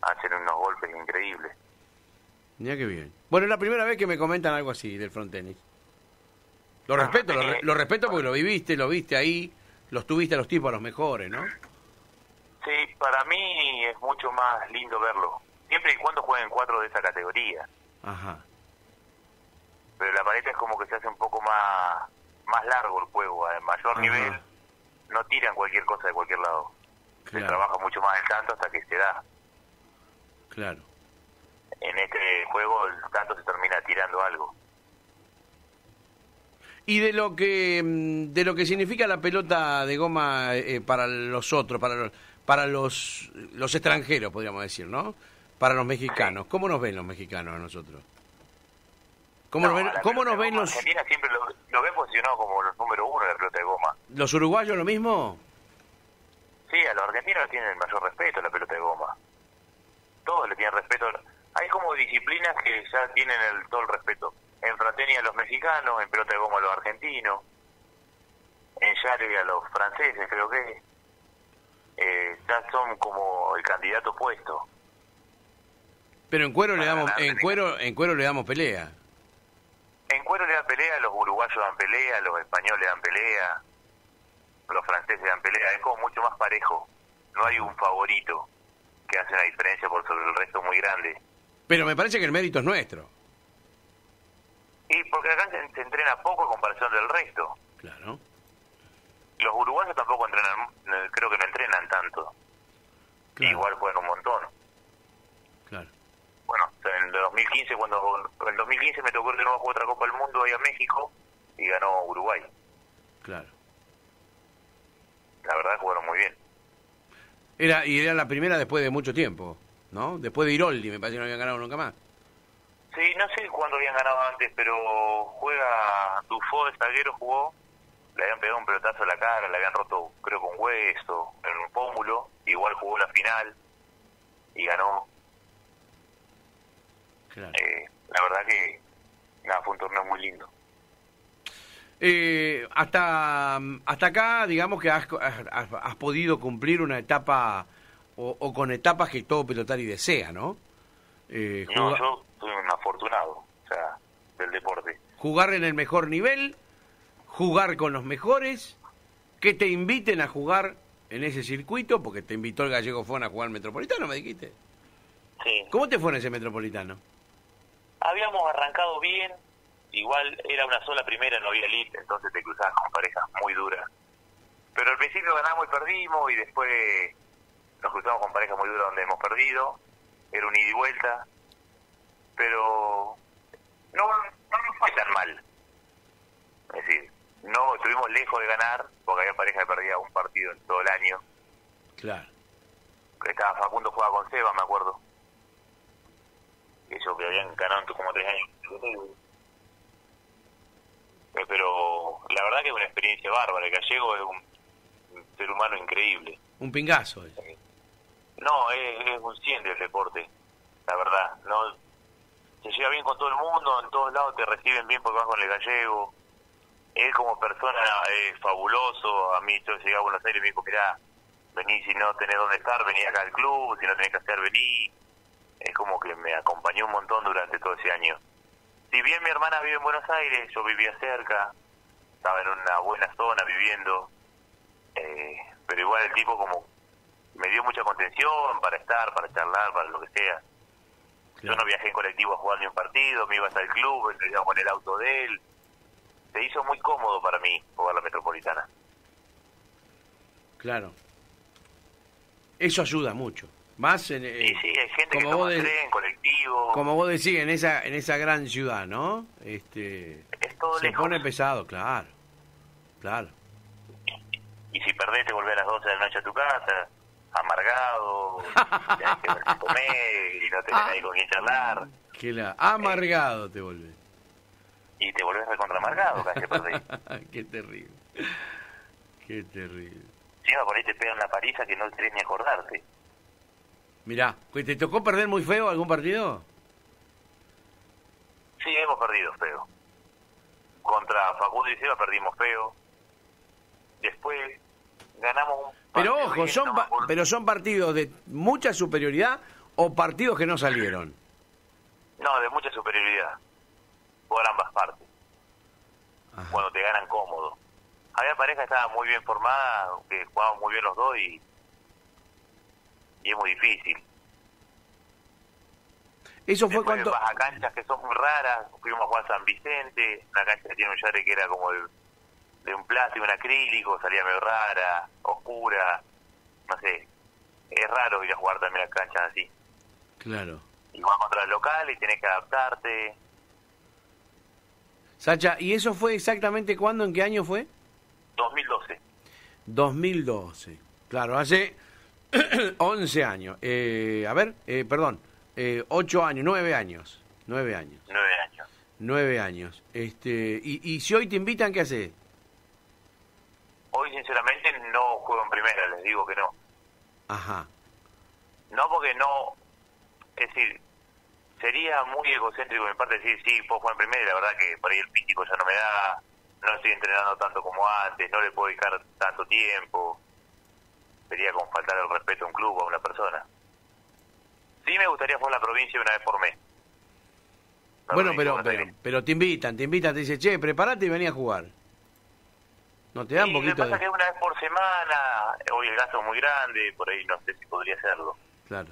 [SPEAKER 3] hacen unos golpes increíbles.
[SPEAKER 2] mira qué bien. Bueno, es la primera vez que me comentan algo así del frontenis. Lo respeto, lo, re- lo respeto porque lo viviste, lo viste ahí, los tuviste a los tipos, a los mejores, ¿no?
[SPEAKER 3] Sí, para mí es mucho más lindo verlo, siempre y cuando jueguen cuatro de esa categoría.
[SPEAKER 2] Ajá.
[SPEAKER 3] Pero la paleta es como que se hace un poco más, más largo el juego, a mayor
[SPEAKER 2] Ajá.
[SPEAKER 3] nivel, no tiran cualquier cosa de cualquier lado. Se trabaja mucho más el tanto hasta que se da.
[SPEAKER 2] Claro.
[SPEAKER 3] En este juego el tanto se termina tirando algo.
[SPEAKER 2] Y de lo que mm, de lo que significa la pelota de goma eh, para los otros, para los, para los los extranjeros, podríamos decir, ¿no? Para los mexicanos. ¿Cómo nos ven los mexicanos a nosotros? ¿Cómo
[SPEAKER 3] No,
[SPEAKER 2] nos ven, cómo nos ven los
[SPEAKER 3] Argentina siempre lo, lo ve posicionado como los número uno de la pelota de goma.
[SPEAKER 2] los uruguayos lo mismo?
[SPEAKER 3] Sí, a los argentinos tienen el mayor respeto a la pelota de goma. Todos le tienen respeto. Hay como disciplinas que ya tienen el, todo el respeto. En fraternidad a los mexicanos, en pelota de goma a los argentinos, en Yare a los franceses, creo que. Eh, ya son como el candidato puesto.
[SPEAKER 2] Pero en cuero le damos en cuero en cuero le damos pelea.
[SPEAKER 3] En cuero le dan pelea, los uruguayos dan pelea, los españoles dan pelea, los franceses dan pelea, es como mucho más parejo. No hay un favorito que hace una diferencia por sobre el resto muy grande.
[SPEAKER 2] Pero me parece que el mérito es nuestro.
[SPEAKER 3] Y porque acá se, se entrena poco en comparación del resto.
[SPEAKER 2] Claro.
[SPEAKER 3] Los uruguayos tampoco entrenan, creo que no entrenan tanto.
[SPEAKER 2] Claro.
[SPEAKER 3] Igual juegan un montón. Bueno, en el 2015, cuando en el 2015 me tocó de nuevo jugar otra Copa del Mundo ahí a México y ganó Uruguay.
[SPEAKER 2] Claro.
[SPEAKER 3] La verdad jugaron muy bien.
[SPEAKER 2] Era y era la primera después de mucho tiempo, ¿no? Después de Iroldi, me parece que no habían ganado nunca más.
[SPEAKER 3] Sí, no sé cuándo habían ganado antes, pero juega Dufo de zaguero jugó, le habían pegado un pelotazo a la cara, le habían roto, creo, con hueso, en un pómulo, igual jugó la final y ganó.
[SPEAKER 2] Claro.
[SPEAKER 3] Eh, la verdad que nada, fue un torneo muy lindo.
[SPEAKER 2] Eh, hasta, hasta acá, digamos que has, has- has podido cumplir una etapa o, o con etapas que todo pelotari desea, ¿no? Eh,
[SPEAKER 3] No, yo soy un afortunado, o sea, del deporte.
[SPEAKER 2] Jugar en el mejor nivel, jugar con los mejores, que te inviten a jugar en ese circuito, porque te invitó el gallego Fon a jugar al Metropolitano, me dijiste.
[SPEAKER 3] Sí.
[SPEAKER 2] ¿Cómo te fue en ese Metropolitano?
[SPEAKER 3] Habíamos arrancado bien, igual era una sola primera, no había elite, entonces te cruzabas con parejas muy duras. Pero al principio ganamos y perdimos, y después nos cruzamos con parejas muy duras donde hemos perdido. Era un ida y vuelta, pero no, no nos fue tan mal. Es decir, no estuvimos lejos de ganar, porque había parejas que perdía un partido en todo el año.
[SPEAKER 2] Claro.
[SPEAKER 3] Estaba Facundo jugaba con Seba, me acuerdo. Eso que habían ganado en como tres años. Eh, Pero la verdad que es una experiencia bárbara. El gallego es un, un ser humano increíble.
[SPEAKER 2] Un pingazo. es.
[SPEAKER 3] No, es, es un 100 del deporte, la verdad. no Se lleva bien con todo el mundo, en todos lados te reciben bien porque vas con el gallego. Él como persona es fabuloso. A mí yo llegué a Buenos Aires y me dijo, mirá, vení si no tenés dónde estar, vení acá al club, si no tenés que hacer, vení. Es como que me acompañó un montón durante todo ese año. Si bien mi hermana vive en Buenos Aires, yo vivía cerca, estaba en una buena zona viviendo, eh, pero igual el tipo como me dio mucha contención para estar, para charlar, para lo que sea. Yo no viajé en colectivo a jugar ni un partido, me iba hasta el club, entonces iba con el auto de él. Se hizo muy cómodo para mí jugar la Metropolitana.
[SPEAKER 2] Claro. Eso ayuda mucho. Más en, eh,
[SPEAKER 3] Sí, sí, hay gente que
[SPEAKER 2] como
[SPEAKER 3] toma
[SPEAKER 2] vos de-
[SPEAKER 3] tren, colectivo,
[SPEAKER 2] como vos decís, en esa, en esa gran ciudad, ¿no? Este,
[SPEAKER 3] es todo
[SPEAKER 2] se
[SPEAKER 3] lejos.
[SPEAKER 2] pone pesado, claro. Claro.
[SPEAKER 3] Y si perdés te volvés a las 12 de la noche a tu casa, amargado, tenés que comer y no tenés
[SPEAKER 2] Ah.
[SPEAKER 3] nadie con quien charlar.
[SPEAKER 2] Que la amargado te vuelve.
[SPEAKER 3] Y te volvés recontra amargado cada que perdés.
[SPEAKER 2] Qué terrible. Qué terrible.
[SPEAKER 3] Encima por ahí te pegan una paliza que no querés ni acordarte.
[SPEAKER 2] Mirá, ¿que ¿te tocó perder muy feo algún partido?
[SPEAKER 3] Sí, hemos perdido feo. Contra Facundo y Seba perdimos feo. Después ganamos un
[SPEAKER 2] Pero ojo, son
[SPEAKER 3] no
[SPEAKER 2] pero son partidos de mucha superioridad o partidos que no salieron.
[SPEAKER 3] No, de mucha superioridad. Por ambas partes.
[SPEAKER 2] Ajá.
[SPEAKER 3] Cuando te ganan cómodo. Había pareja que estaba muy bien formada, que jugaban muy bien los dos y, y es muy difícil.
[SPEAKER 2] Eso fue
[SPEAKER 3] Después
[SPEAKER 2] cuando
[SPEAKER 3] vas a canchas que son muy raras. Fuimos a jugar a San Vicente, una cancha que tiene un yare que era como de, de un plástico, un acrílico, salía medio rara, oscura. No sé. Es raro ir a jugar también a canchas así.
[SPEAKER 2] Claro.
[SPEAKER 3] Y vas contra el local y tenés que adaptarte.
[SPEAKER 2] Sacha, ¿y eso fue exactamente cuándo? ¿En qué año fue?
[SPEAKER 3] 2012.
[SPEAKER 2] 2012. Claro, hace 11 años. Eh, a ver, eh, perdón, eh, 8 años, 9 años. 9 años.
[SPEAKER 3] Nueve años.
[SPEAKER 2] 9 años. Este, y, y si hoy te invitan, ¿qué haces?
[SPEAKER 3] Hoy, sinceramente, no juego en primera, les digo que no.
[SPEAKER 2] Ajá.
[SPEAKER 3] No porque no... Es decir, sería muy egocéntrico de mi parte decir, sí, puedo jugar en primera, y la verdad que por ahí el físico ya no me da, no estoy entrenando tanto como antes, no le puedo dedicar tanto tiempo. Sería como faltar el respeto a un club o a una persona. Sí me gustaría jugar en la provincia una vez por mes. La
[SPEAKER 2] Bueno, pero, pero, pero te invitan, te invitan, te dicen, che, prepárate y vení a jugar. ¿No te dan
[SPEAKER 3] Sí,
[SPEAKER 2] un
[SPEAKER 3] me
[SPEAKER 2] poquito
[SPEAKER 3] pasa
[SPEAKER 2] de...?
[SPEAKER 3] que una vez por semana, hoy el gasto es muy grande, por ahí no sé si podría hacerlo.
[SPEAKER 2] Claro,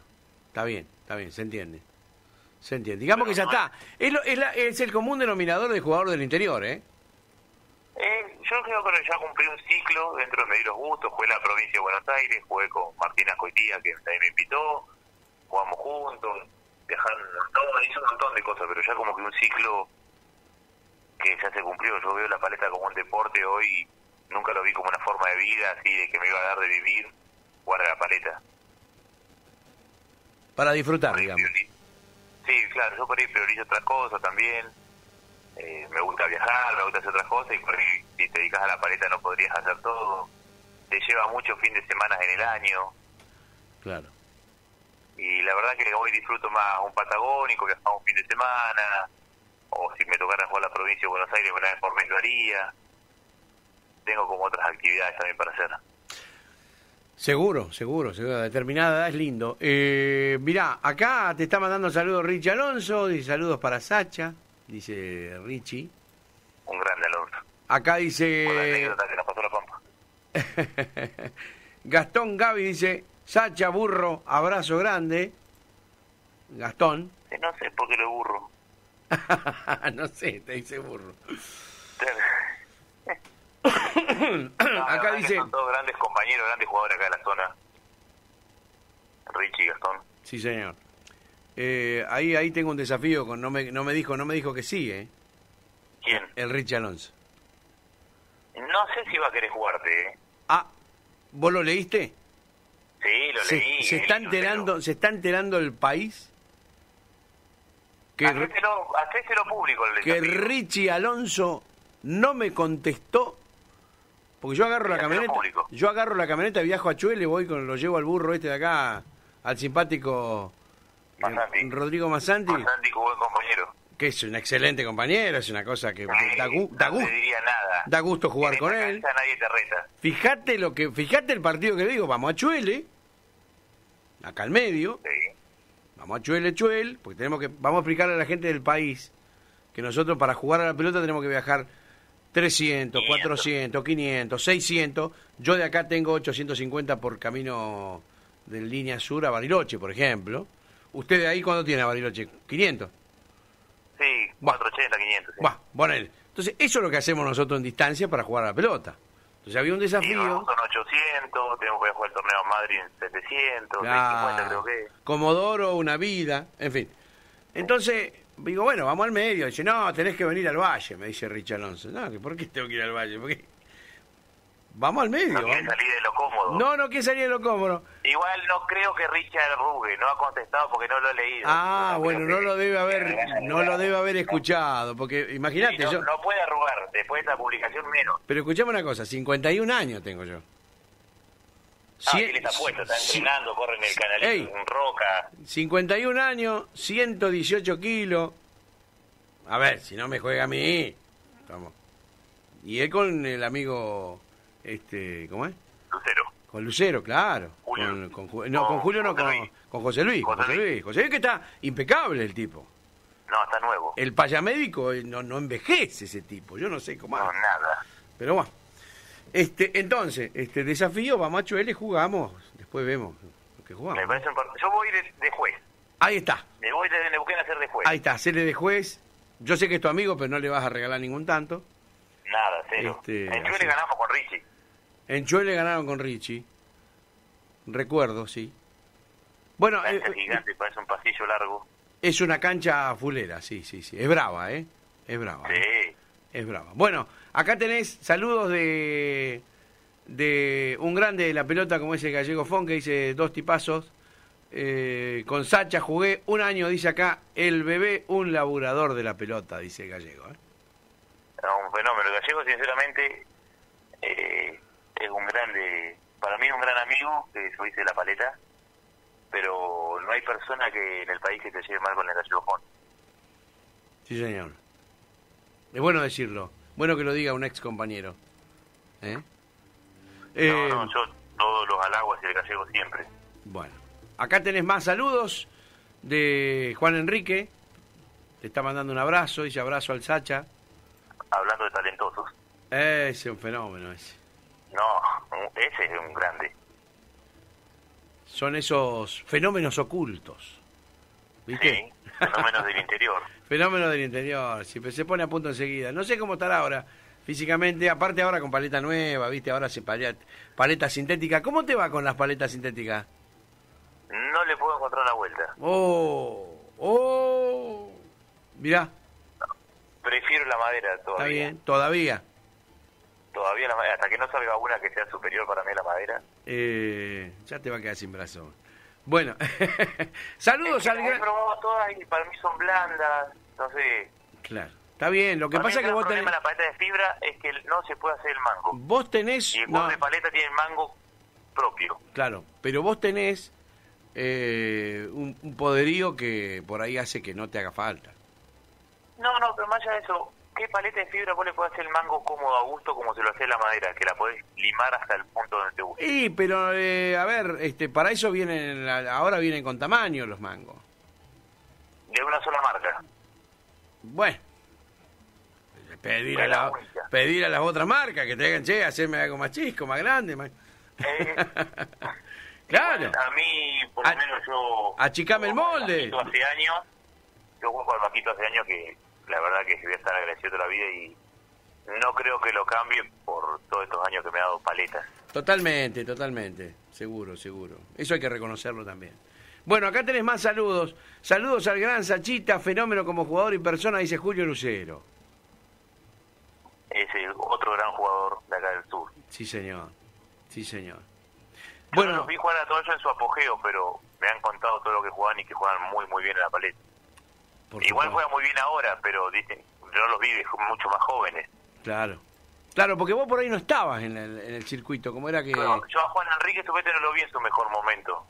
[SPEAKER 2] está bien, está bien, se entiende. Se entiende. Digamos
[SPEAKER 3] Pero
[SPEAKER 2] que ya
[SPEAKER 3] no-
[SPEAKER 2] está. Es, lo- es, la- es el común denominador del jugador del interior, ¿eh?
[SPEAKER 3] Eh, yo creo que ya cumplí un ciclo dentro de medir los gustos. Jugué en la provincia de Buenos Aires, jugué con Martina Coitía, que también me invitó. Jugamos juntos, viajaron un montón, hice un montón de cosas, pero ya como que un ciclo que ya se cumplió. Yo veo la paleta como un deporte hoy, nunca lo vi como una forma de vida, así de que me iba a dar de vivir, jugar a la paleta.
[SPEAKER 2] Para disfrutar, digamos.
[SPEAKER 3] Sí, claro, yo por ahí priorizo otras cosas también. Eh, me gusta viajar, me gusta hacer otras cosas y por ahí si te dedicas a la paleta no podrías hacer todo. Te lleva muchos fines de semana en el año
[SPEAKER 2] Claro.
[SPEAKER 3] y la verdad que hoy disfruto más un patagónico que un fin de semana o si me tocara jugar a la provincia de Buenos Aires una vez por mes lo haría. Tengo como otras actividades también para hacer.
[SPEAKER 2] Seguro, seguro, seguro. Determinada edad es lindo. Eh, mirá, acá te está mandando saludos Richie Alonso. Dice saludos para Sacha. Dice Richie.
[SPEAKER 3] Un grande Alonso.
[SPEAKER 2] Acá
[SPEAKER 3] la
[SPEAKER 2] dice
[SPEAKER 3] anécdota que nos pasó la pampa.
[SPEAKER 2] Gastón Gaby. Dice Sacha, burro, abrazo grande. Gastón.
[SPEAKER 3] No sé por qué lo burro.
[SPEAKER 2] no sé, te dice burro.
[SPEAKER 3] No,
[SPEAKER 2] acá dice...
[SPEAKER 3] Son todos grandes compañeros, grandes jugadores acá de la zona. Richie y Gastón.
[SPEAKER 2] Sí, señor. Eh, ahí, ahí tengo un desafío. Con, no, me, no me dijo, no me dijo que sí, ¿eh?
[SPEAKER 3] ¿Quién?
[SPEAKER 2] El Richie Alonso.
[SPEAKER 3] No sé si va a querer jugarte, ¿eh?
[SPEAKER 2] Ah, ¿vos lo leíste?
[SPEAKER 3] Sí, lo
[SPEAKER 2] se,
[SPEAKER 3] leí.
[SPEAKER 2] se está enterando, se está enterando el país que,
[SPEAKER 3] Hacéselo, hacéselo público el
[SPEAKER 2] que. Richie Alonso no me contestó porque yo agarro la camioneta,
[SPEAKER 3] público.
[SPEAKER 2] yo agarro la camioneta, viajo a Chuele, voy con lo llevo al burro este de acá, al simpático
[SPEAKER 3] Masanti.
[SPEAKER 2] Rodrigo Massanti,
[SPEAKER 3] Bastante buen compañero.
[SPEAKER 2] que es un excelente compañero, es una cosa que da, gu- da
[SPEAKER 3] no te
[SPEAKER 2] gusto,
[SPEAKER 3] diría nada.
[SPEAKER 2] da gusto jugar con él.
[SPEAKER 3] nadie te reta.
[SPEAKER 2] Fíjate lo que, fíjate el partido que le digo, vamos a Chuele, acá al medio,
[SPEAKER 3] Sí.
[SPEAKER 2] vamos a Chuele, Chuel, porque tenemos que, vamos a explicarle a la gente del país que nosotros para jugar a la pelota tenemos que viajar 300,
[SPEAKER 3] 500.
[SPEAKER 2] 400, 500, 600. Yo de acá tengo 850 por camino de línea sur a Bariloche, por ejemplo. ¿Usted de ahí cuándo tiene a Bariloche? 500.
[SPEAKER 3] Sí,
[SPEAKER 2] Va.
[SPEAKER 3] 480, 500. Sí.
[SPEAKER 2] Va, ponele. Entonces, eso es lo que hacemos nosotros en distancia para jugar a la pelota. Entonces, había un desafío.
[SPEAKER 3] vamos son 800, tenemos que jugar el torneo Madrid en 700,
[SPEAKER 2] Claro.
[SPEAKER 3] 650 creo que.
[SPEAKER 2] Comodoro, una vida, en fin. Entonces, digo, bueno, vamos al medio. Dice, no, tenés que venir al valle, me dice Rich Alonso. No, ¿por qué tengo que ir al valle? Porque Vamos al medio.
[SPEAKER 3] No quiere salir de lo cómodo.
[SPEAKER 2] No, no quiere salir de lo cómodo.
[SPEAKER 3] Igual no creo que Richard arrugue, no ha contestado porque no lo he leído.
[SPEAKER 2] Ah,
[SPEAKER 3] No
[SPEAKER 2] bueno, no
[SPEAKER 3] que-
[SPEAKER 2] lo debe haber, no lo debe haber escuchado, porque
[SPEAKER 3] Sí,
[SPEAKER 2] imagínate,
[SPEAKER 3] no,
[SPEAKER 2] yo.
[SPEAKER 3] no puede arrugar, después de esta publicación menos.
[SPEAKER 2] Pero escuchame una cosa, 51 años tengo yo.
[SPEAKER 3] Ah,
[SPEAKER 2] Cien-
[SPEAKER 3] está puesto, está entrenando, corre en el canalito,
[SPEAKER 2] Ey.
[SPEAKER 3] roca.
[SPEAKER 2] 51 años, 118 kilos. A ver, si no me juega a mí. Vamos. Y él con el amigo, este, ¿cómo es?
[SPEAKER 3] Lucero.
[SPEAKER 2] Con Lucero, claro.
[SPEAKER 3] Julio.
[SPEAKER 2] Con, con no, con
[SPEAKER 3] Con
[SPEAKER 2] Julio no,
[SPEAKER 3] José
[SPEAKER 2] con,
[SPEAKER 3] Luis.
[SPEAKER 2] con José Luis. con
[SPEAKER 3] José Luis.
[SPEAKER 2] José Luis que está impecable el tipo.
[SPEAKER 3] No, está nuevo.
[SPEAKER 2] El payamédico eh, no, no envejece ese tipo. Yo no sé cómo
[SPEAKER 3] No, nada.
[SPEAKER 2] Pero bueno. Este, entonces, este desafío, vamos a Chuele, jugamos. Después vemos lo que
[SPEAKER 3] Me
[SPEAKER 2] jugamos.
[SPEAKER 3] parece un Yo voy de, de juez.
[SPEAKER 2] Ahí está.
[SPEAKER 3] Me voy desde Neuquén a ser de juez.
[SPEAKER 2] Ahí está, hacele de juez. Yo sé que es tu amigo, pero no le vas a regalar ningún tanto.
[SPEAKER 3] Nada, cero.
[SPEAKER 2] Este,
[SPEAKER 3] en ganamos con Richie.
[SPEAKER 2] En Chuele ganaron con Richie. Recuerdo, sí. Bueno,
[SPEAKER 3] Cancha
[SPEAKER 2] eh,
[SPEAKER 3] gigante, parece un pasillo largo.
[SPEAKER 2] es una cancha fulera, sí, sí, sí. Es brava, ¿eh? Es brava. ¿eh?
[SPEAKER 3] Sí.
[SPEAKER 2] Es brava. Bueno, acá tenés saludos de de un grande de la pelota como ese Gallego Fon que dice dos tipazos. Eh, con Sacha jugué un año, dice acá, el bebé, un laburador de la pelota, dice Gallego. ¿eh?
[SPEAKER 3] Era un fenómeno. El gallego, sinceramente, eh, es un grande. Para mí es un gran amigo, que yo hice la paleta. Pero no hay persona que en el país que te lleve mal con el gallego.
[SPEAKER 2] Sí, señor. Es bueno decirlo. Bueno que lo diga un ex compañero. ¿Eh? Eh,
[SPEAKER 3] No, no, yo todos los halagos y el gallego siempre.
[SPEAKER 2] Bueno, acá tenés más saludos de Juan Enrique. Te está mandando un abrazo, dice abrazo al Sacha.
[SPEAKER 3] Hablando de talentosos.
[SPEAKER 2] Es un fenómeno ese.
[SPEAKER 3] No, ese es un grande.
[SPEAKER 2] Son esos fenómenos ocultos. ¿Viste?
[SPEAKER 3] Sí, fenómenos del interior.
[SPEAKER 2] Fenómeno del interior, si se pone a punto enseguida. No sé cómo estará ahora físicamente, aparte ahora con paleta nueva, ¿viste? Ahora se paleta, paleta sintética. ¿Cómo te va con las paletas sintéticas?
[SPEAKER 3] No le puedo encontrar la vuelta.
[SPEAKER 2] Oh, oh. Mirá,
[SPEAKER 3] Prefiero la madera todavía.
[SPEAKER 2] está bien, todavía.
[SPEAKER 3] Todavía la madera. Hasta que no salga una que sea superior para mí a la madera.
[SPEAKER 2] Eh, ya te va a quedar sin brazo. Bueno, saludos
[SPEAKER 3] Es que
[SPEAKER 2] al
[SPEAKER 3] las he
[SPEAKER 2] gran...
[SPEAKER 3] probado todas y para mí son blandas. No sé.
[SPEAKER 2] Claro, está bien, lo que
[SPEAKER 3] Para
[SPEAKER 2] pasa es que
[SPEAKER 3] gran
[SPEAKER 2] vos tenés...
[SPEAKER 3] problema de la paleta de fibra es que no se puede hacer el mango.
[SPEAKER 2] Vos tenés...
[SPEAKER 3] Y el
[SPEAKER 2] no,
[SPEAKER 3] de paleta tiene el mango propio.
[SPEAKER 2] claro, pero vos tenés eh, un, un poderío que por ahí hace que no te haga falta.
[SPEAKER 3] No, no, pero más allá de eso, ¿qué paleta de fibra vos le podés hacer el mango cómodo a gusto como se lo hace la madera? Que la podés limar hasta el punto donde te guste.
[SPEAKER 2] Y, pero, eh, a ver, este, para eso vienen, ahora vienen con tamaño los mangos.
[SPEAKER 3] De una sola marca.
[SPEAKER 2] Bueno, pedir a,
[SPEAKER 3] la
[SPEAKER 2] pedir a las otras marcas que te digan, che, hacerme algo más chisco, más grande. Más...
[SPEAKER 3] Eh,
[SPEAKER 2] claro,
[SPEAKER 3] Igual, A mí, por lo menos yo...
[SPEAKER 2] achicame el molde.
[SPEAKER 3] Hace años, yo juego al vaquito hace años que la verdad que voy a estar agradecido toda la vida y no creo que lo cambie por todos estos años que me ha dado paletas.
[SPEAKER 2] totalmente, totalmente, seguro, seguro. Eso hay que reconocerlo también. Bueno, acá tenés más saludos. Saludos al gran Sachita, fenómeno como jugador y persona, dice Julio Lucero.
[SPEAKER 3] Es el otro gran jugador de acá del sur.
[SPEAKER 2] Sí, señor. Sí, señor.
[SPEAKER 3] Yo
[SPEAKER 2] Bueno.
[SPEAKER 3] no los vi jugar a todos en su apogeo, pero me han contado todo lo que juegan y que juegan muy, muy bien en la paleta. Igual juegan muy bien ahora, pero dicen, yo los vi de mucho más jóvenes.
[SPEAKER 2] Claro. Claro, porque vos por ahí no estabas en el, en el circuito, como era que...
[SPEAKER 3] Pero yo a Juan Enrique Subete no lo vi en su mejor momento.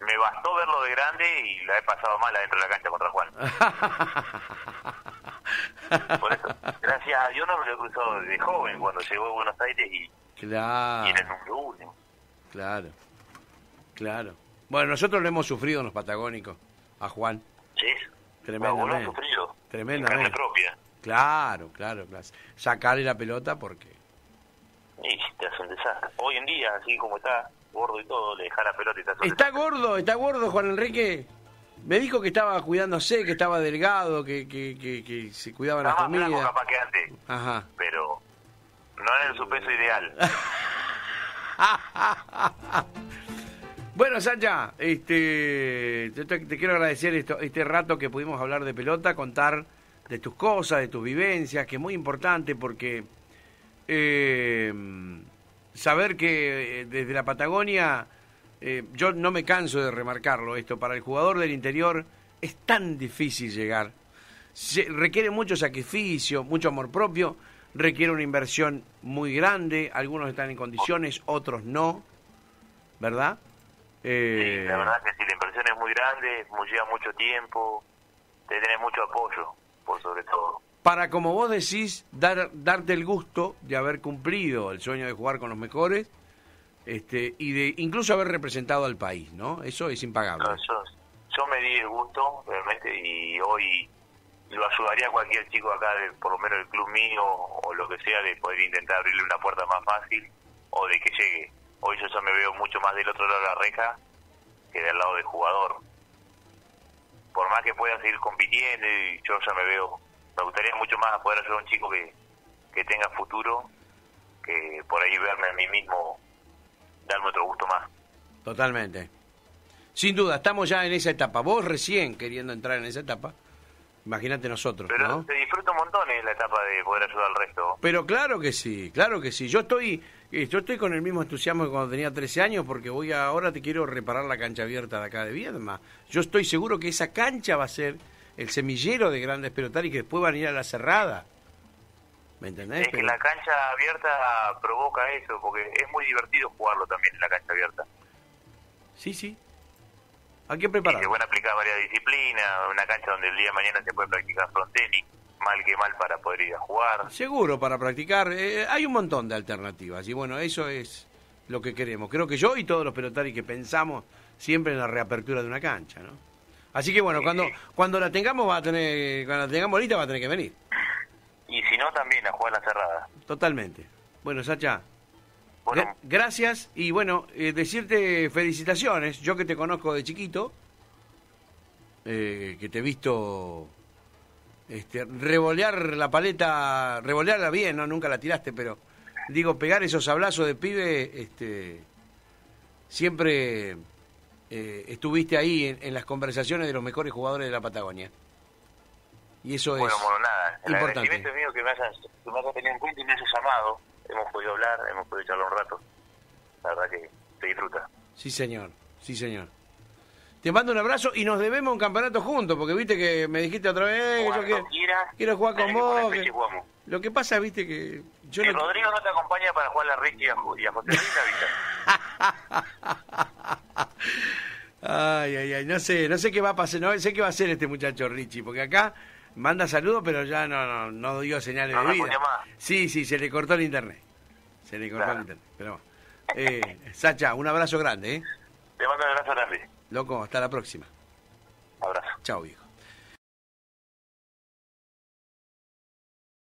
[SPEAKER 3] Me bastó verlo de grande y la he pasado mal adentro de la cancha contra Juan. Por eso, gracias a Dios no me lo he cruzado desde joven cuando llegó a Buenos Aires y, y
[SPEAKER 2] claro,
[SPEAKER 3] era el número uno.
[SPEAKER 2] claro, claro. Bueno, nosotros lo hemos sufrido en los patagónicos, a Juan.
[SPEAKER 3] Sí.
[SPEAKER 2] Tremendamente.
[SPEAKER 3] Has sufrido.
[SPEAKER 2] Tremendamente.
[SPEAKER 3] En propia.
[SPEAKER 2] Claro, claro, claro. Sacarle la pelota porque...
[SPEAKER 3] Y te hace un desastre. Hoy en día, así como está, gordo y todo, le deja la pelota y te hace un
[SPEAKER 2] ¿Está
[SPEAKER 3] desastre.
[SPEAKER 2] gordo? ¿Está gordo Juan Enrique? Me dijo que estaba cuidándose, que estaba delgado, que, que, que, que se cuidaba la comida.
[SPEAKER 3] capaz que antes,
[SPEAKER 2] Ajá.
[SPEAKER 3] pero no en su peso ideal.
[SPEAKER 2] Bueno, Sancha, este, te quiero agradecer esto, este rato que pudimos hablar de pelota, contar de tus cosas, de tus vivencias, que es muy importante porque eh, saber que eh, desde la Patagonia, eh, yo no me canso de remarcarlo esto, para el jugador del interior es tan difícil llegar. Se- requiere mucho sacrificio, mucho amor propio, requiere una inversión muy grande, algunos están en condiciones, otros no, ¿verdad? Eh,
[SPEAKER 3] Sí, la verdad que sí, la inversión es muy grande, lleva mucho tiempo, te tener mucho apoyo, por sobre todo.
[SPEAKER 2] para, como vos decís, dar, darte el gusto de haber cumplido el sueño de jugar con los mejores este, y de incluso haber representado al país, ¿no? Eso es impagable.
[SPEAKER 3] No, yo, yo me di el gusto, realmente, y hoy lo ayudaría a cualquier chico acá, de, por lo menos del club mío o lo que sea, de poder intentar abrirle una puerta más fácil o de que llegue. Hoy yo ya me veo mucho más del otro lado de la reja que del lado del jugador. Por más que pueda seguir compitiendo, y yo ya me veo, me gustaría mucho más poder ayudar a un chico que, que tenga futuro, que por ahí verme a mí mismo, darme otro gusto más.
[SPEAKER 2] Totalmente. Sin duda, estamos ya en esa etapa. Vos recién queriendo entrar en esa etapa, imagínate nosotros,
[SPEAKER 3] Pero
[SPEAKER 2] ¿no?
[SPEAKER 3] se disfruta un montón en la etapa de poder ayudar al resto.
[SPEAKER 2] Pero claro que sí, claro que sí. Yo estoy, yo estoy con el mismo entusiasmo que cuando tenía 13 años porque voy a- ahora te quiero reparar la cancha abierta de acá de Viedma. Yo estoy seguro que esa cancha va a ser el semillero de grandes pelotaris y que después van a ir a la cerrada. ¿Me entendés?
[SPEAKER 3] Es que
[SPEAKER 2] Pero-
[SPEAKER 3] la cancha abierta provoca eso, porque es muy divertido jugarlo también en la cancha abierta.
[SPEAKER 2] Sí, sí. Hay que preparar.
[SPEAKER 3] se pueden aplicar varias disciplinas, una cancha donde el día de mañana se puede practicar frontenis, mal que mal para poder ir a jugar.
[SPEAKER 2] Seguro, para practicar. eh, hay un montón de alternativas. Y bueno, eso es lo que queremos. Creo que yo y todos los pelotaris que pensamos siempre en la reapertura de una cancha, ¿no? Así que bueno,
[SPEAKER 3] Sí,
[SPEAKER 2] cuando
[SPEAKER 3] sí.
[SPEAKER 2] cuando la tengamos va a tener, cuando la tengamos lista va a tener que venir.
[SPEAKER 3] Y si no, también a jugar la cerrada.
[SPEAKER 2] Totalmente. Bueno, Sacha,
[SPEAKER 3] Bueno,
[SPEAKER 2] gracias y bueno, eh, decirte felicitaciones. Yo que te conozco de chiquito, eh, que te he visto este, revolear la paleta, revolearla bien, no nunca la tiraste, pero digo, pegar esos sablazos de pibe, este, siempre eh, estuviste ahí en, en las conversaciones de los mejores jugadores de la Patagonia. Y eso
[SPEAKER 3] bueno,
[SPEAKER 2] es
[SPEAKER 3] bueno, nada. El
[SPEAKER 2] importante.
[SPEAKER 3] agradecimiento es mío que me hayas, que me hayas tenido en cuenta y me hayas llamado. Hemos podido hablar, hemos podido charlar un rato. La verdad que se disfruta.
[SPEAKER 2] Sí, señor. Sí, señor. Te mando un abrazo y nos debemos un campeonato juntos, porque viste que me dijiste otra vez que yo
[SPEAKER 3] Cuando
[SPEAKER 2] quiero, quiero jugar con
[SPEAKER 3] que
[SPEAKER 2] vos. que-. Lo que pasa, viste que yo
[SPEAKER 3] Si
[SPEAKER 2] no-
[SPEAKER 3] Rodrigo no te acompaña para jugar a Ricky y a, y a José Luis.
[SPEAKER 2] Ay, ay, ay, no sé, no sé qué va a pasar, no sé qué va a hacer este muchacho Richie, porque acá manda saludos, pero ya no, no, no dio señales
[SPEAKER 3] No
[SPEAKER 2] de vida. Sí, sí, se le cortó el internet. Se le cortó
[SPEAKER 3] Claro.
[SPEAKER 2] el internet. Pero. Eh, Sacha, un abrazo grande, ¿eh?
[SPEAKER 3] Te mando un abrazo grande.
[SPEAKER 2] Loco, hasta la próxima.
[SPEAKER 3] Abrazo.
[SPEAKER 2] Chao, viejo.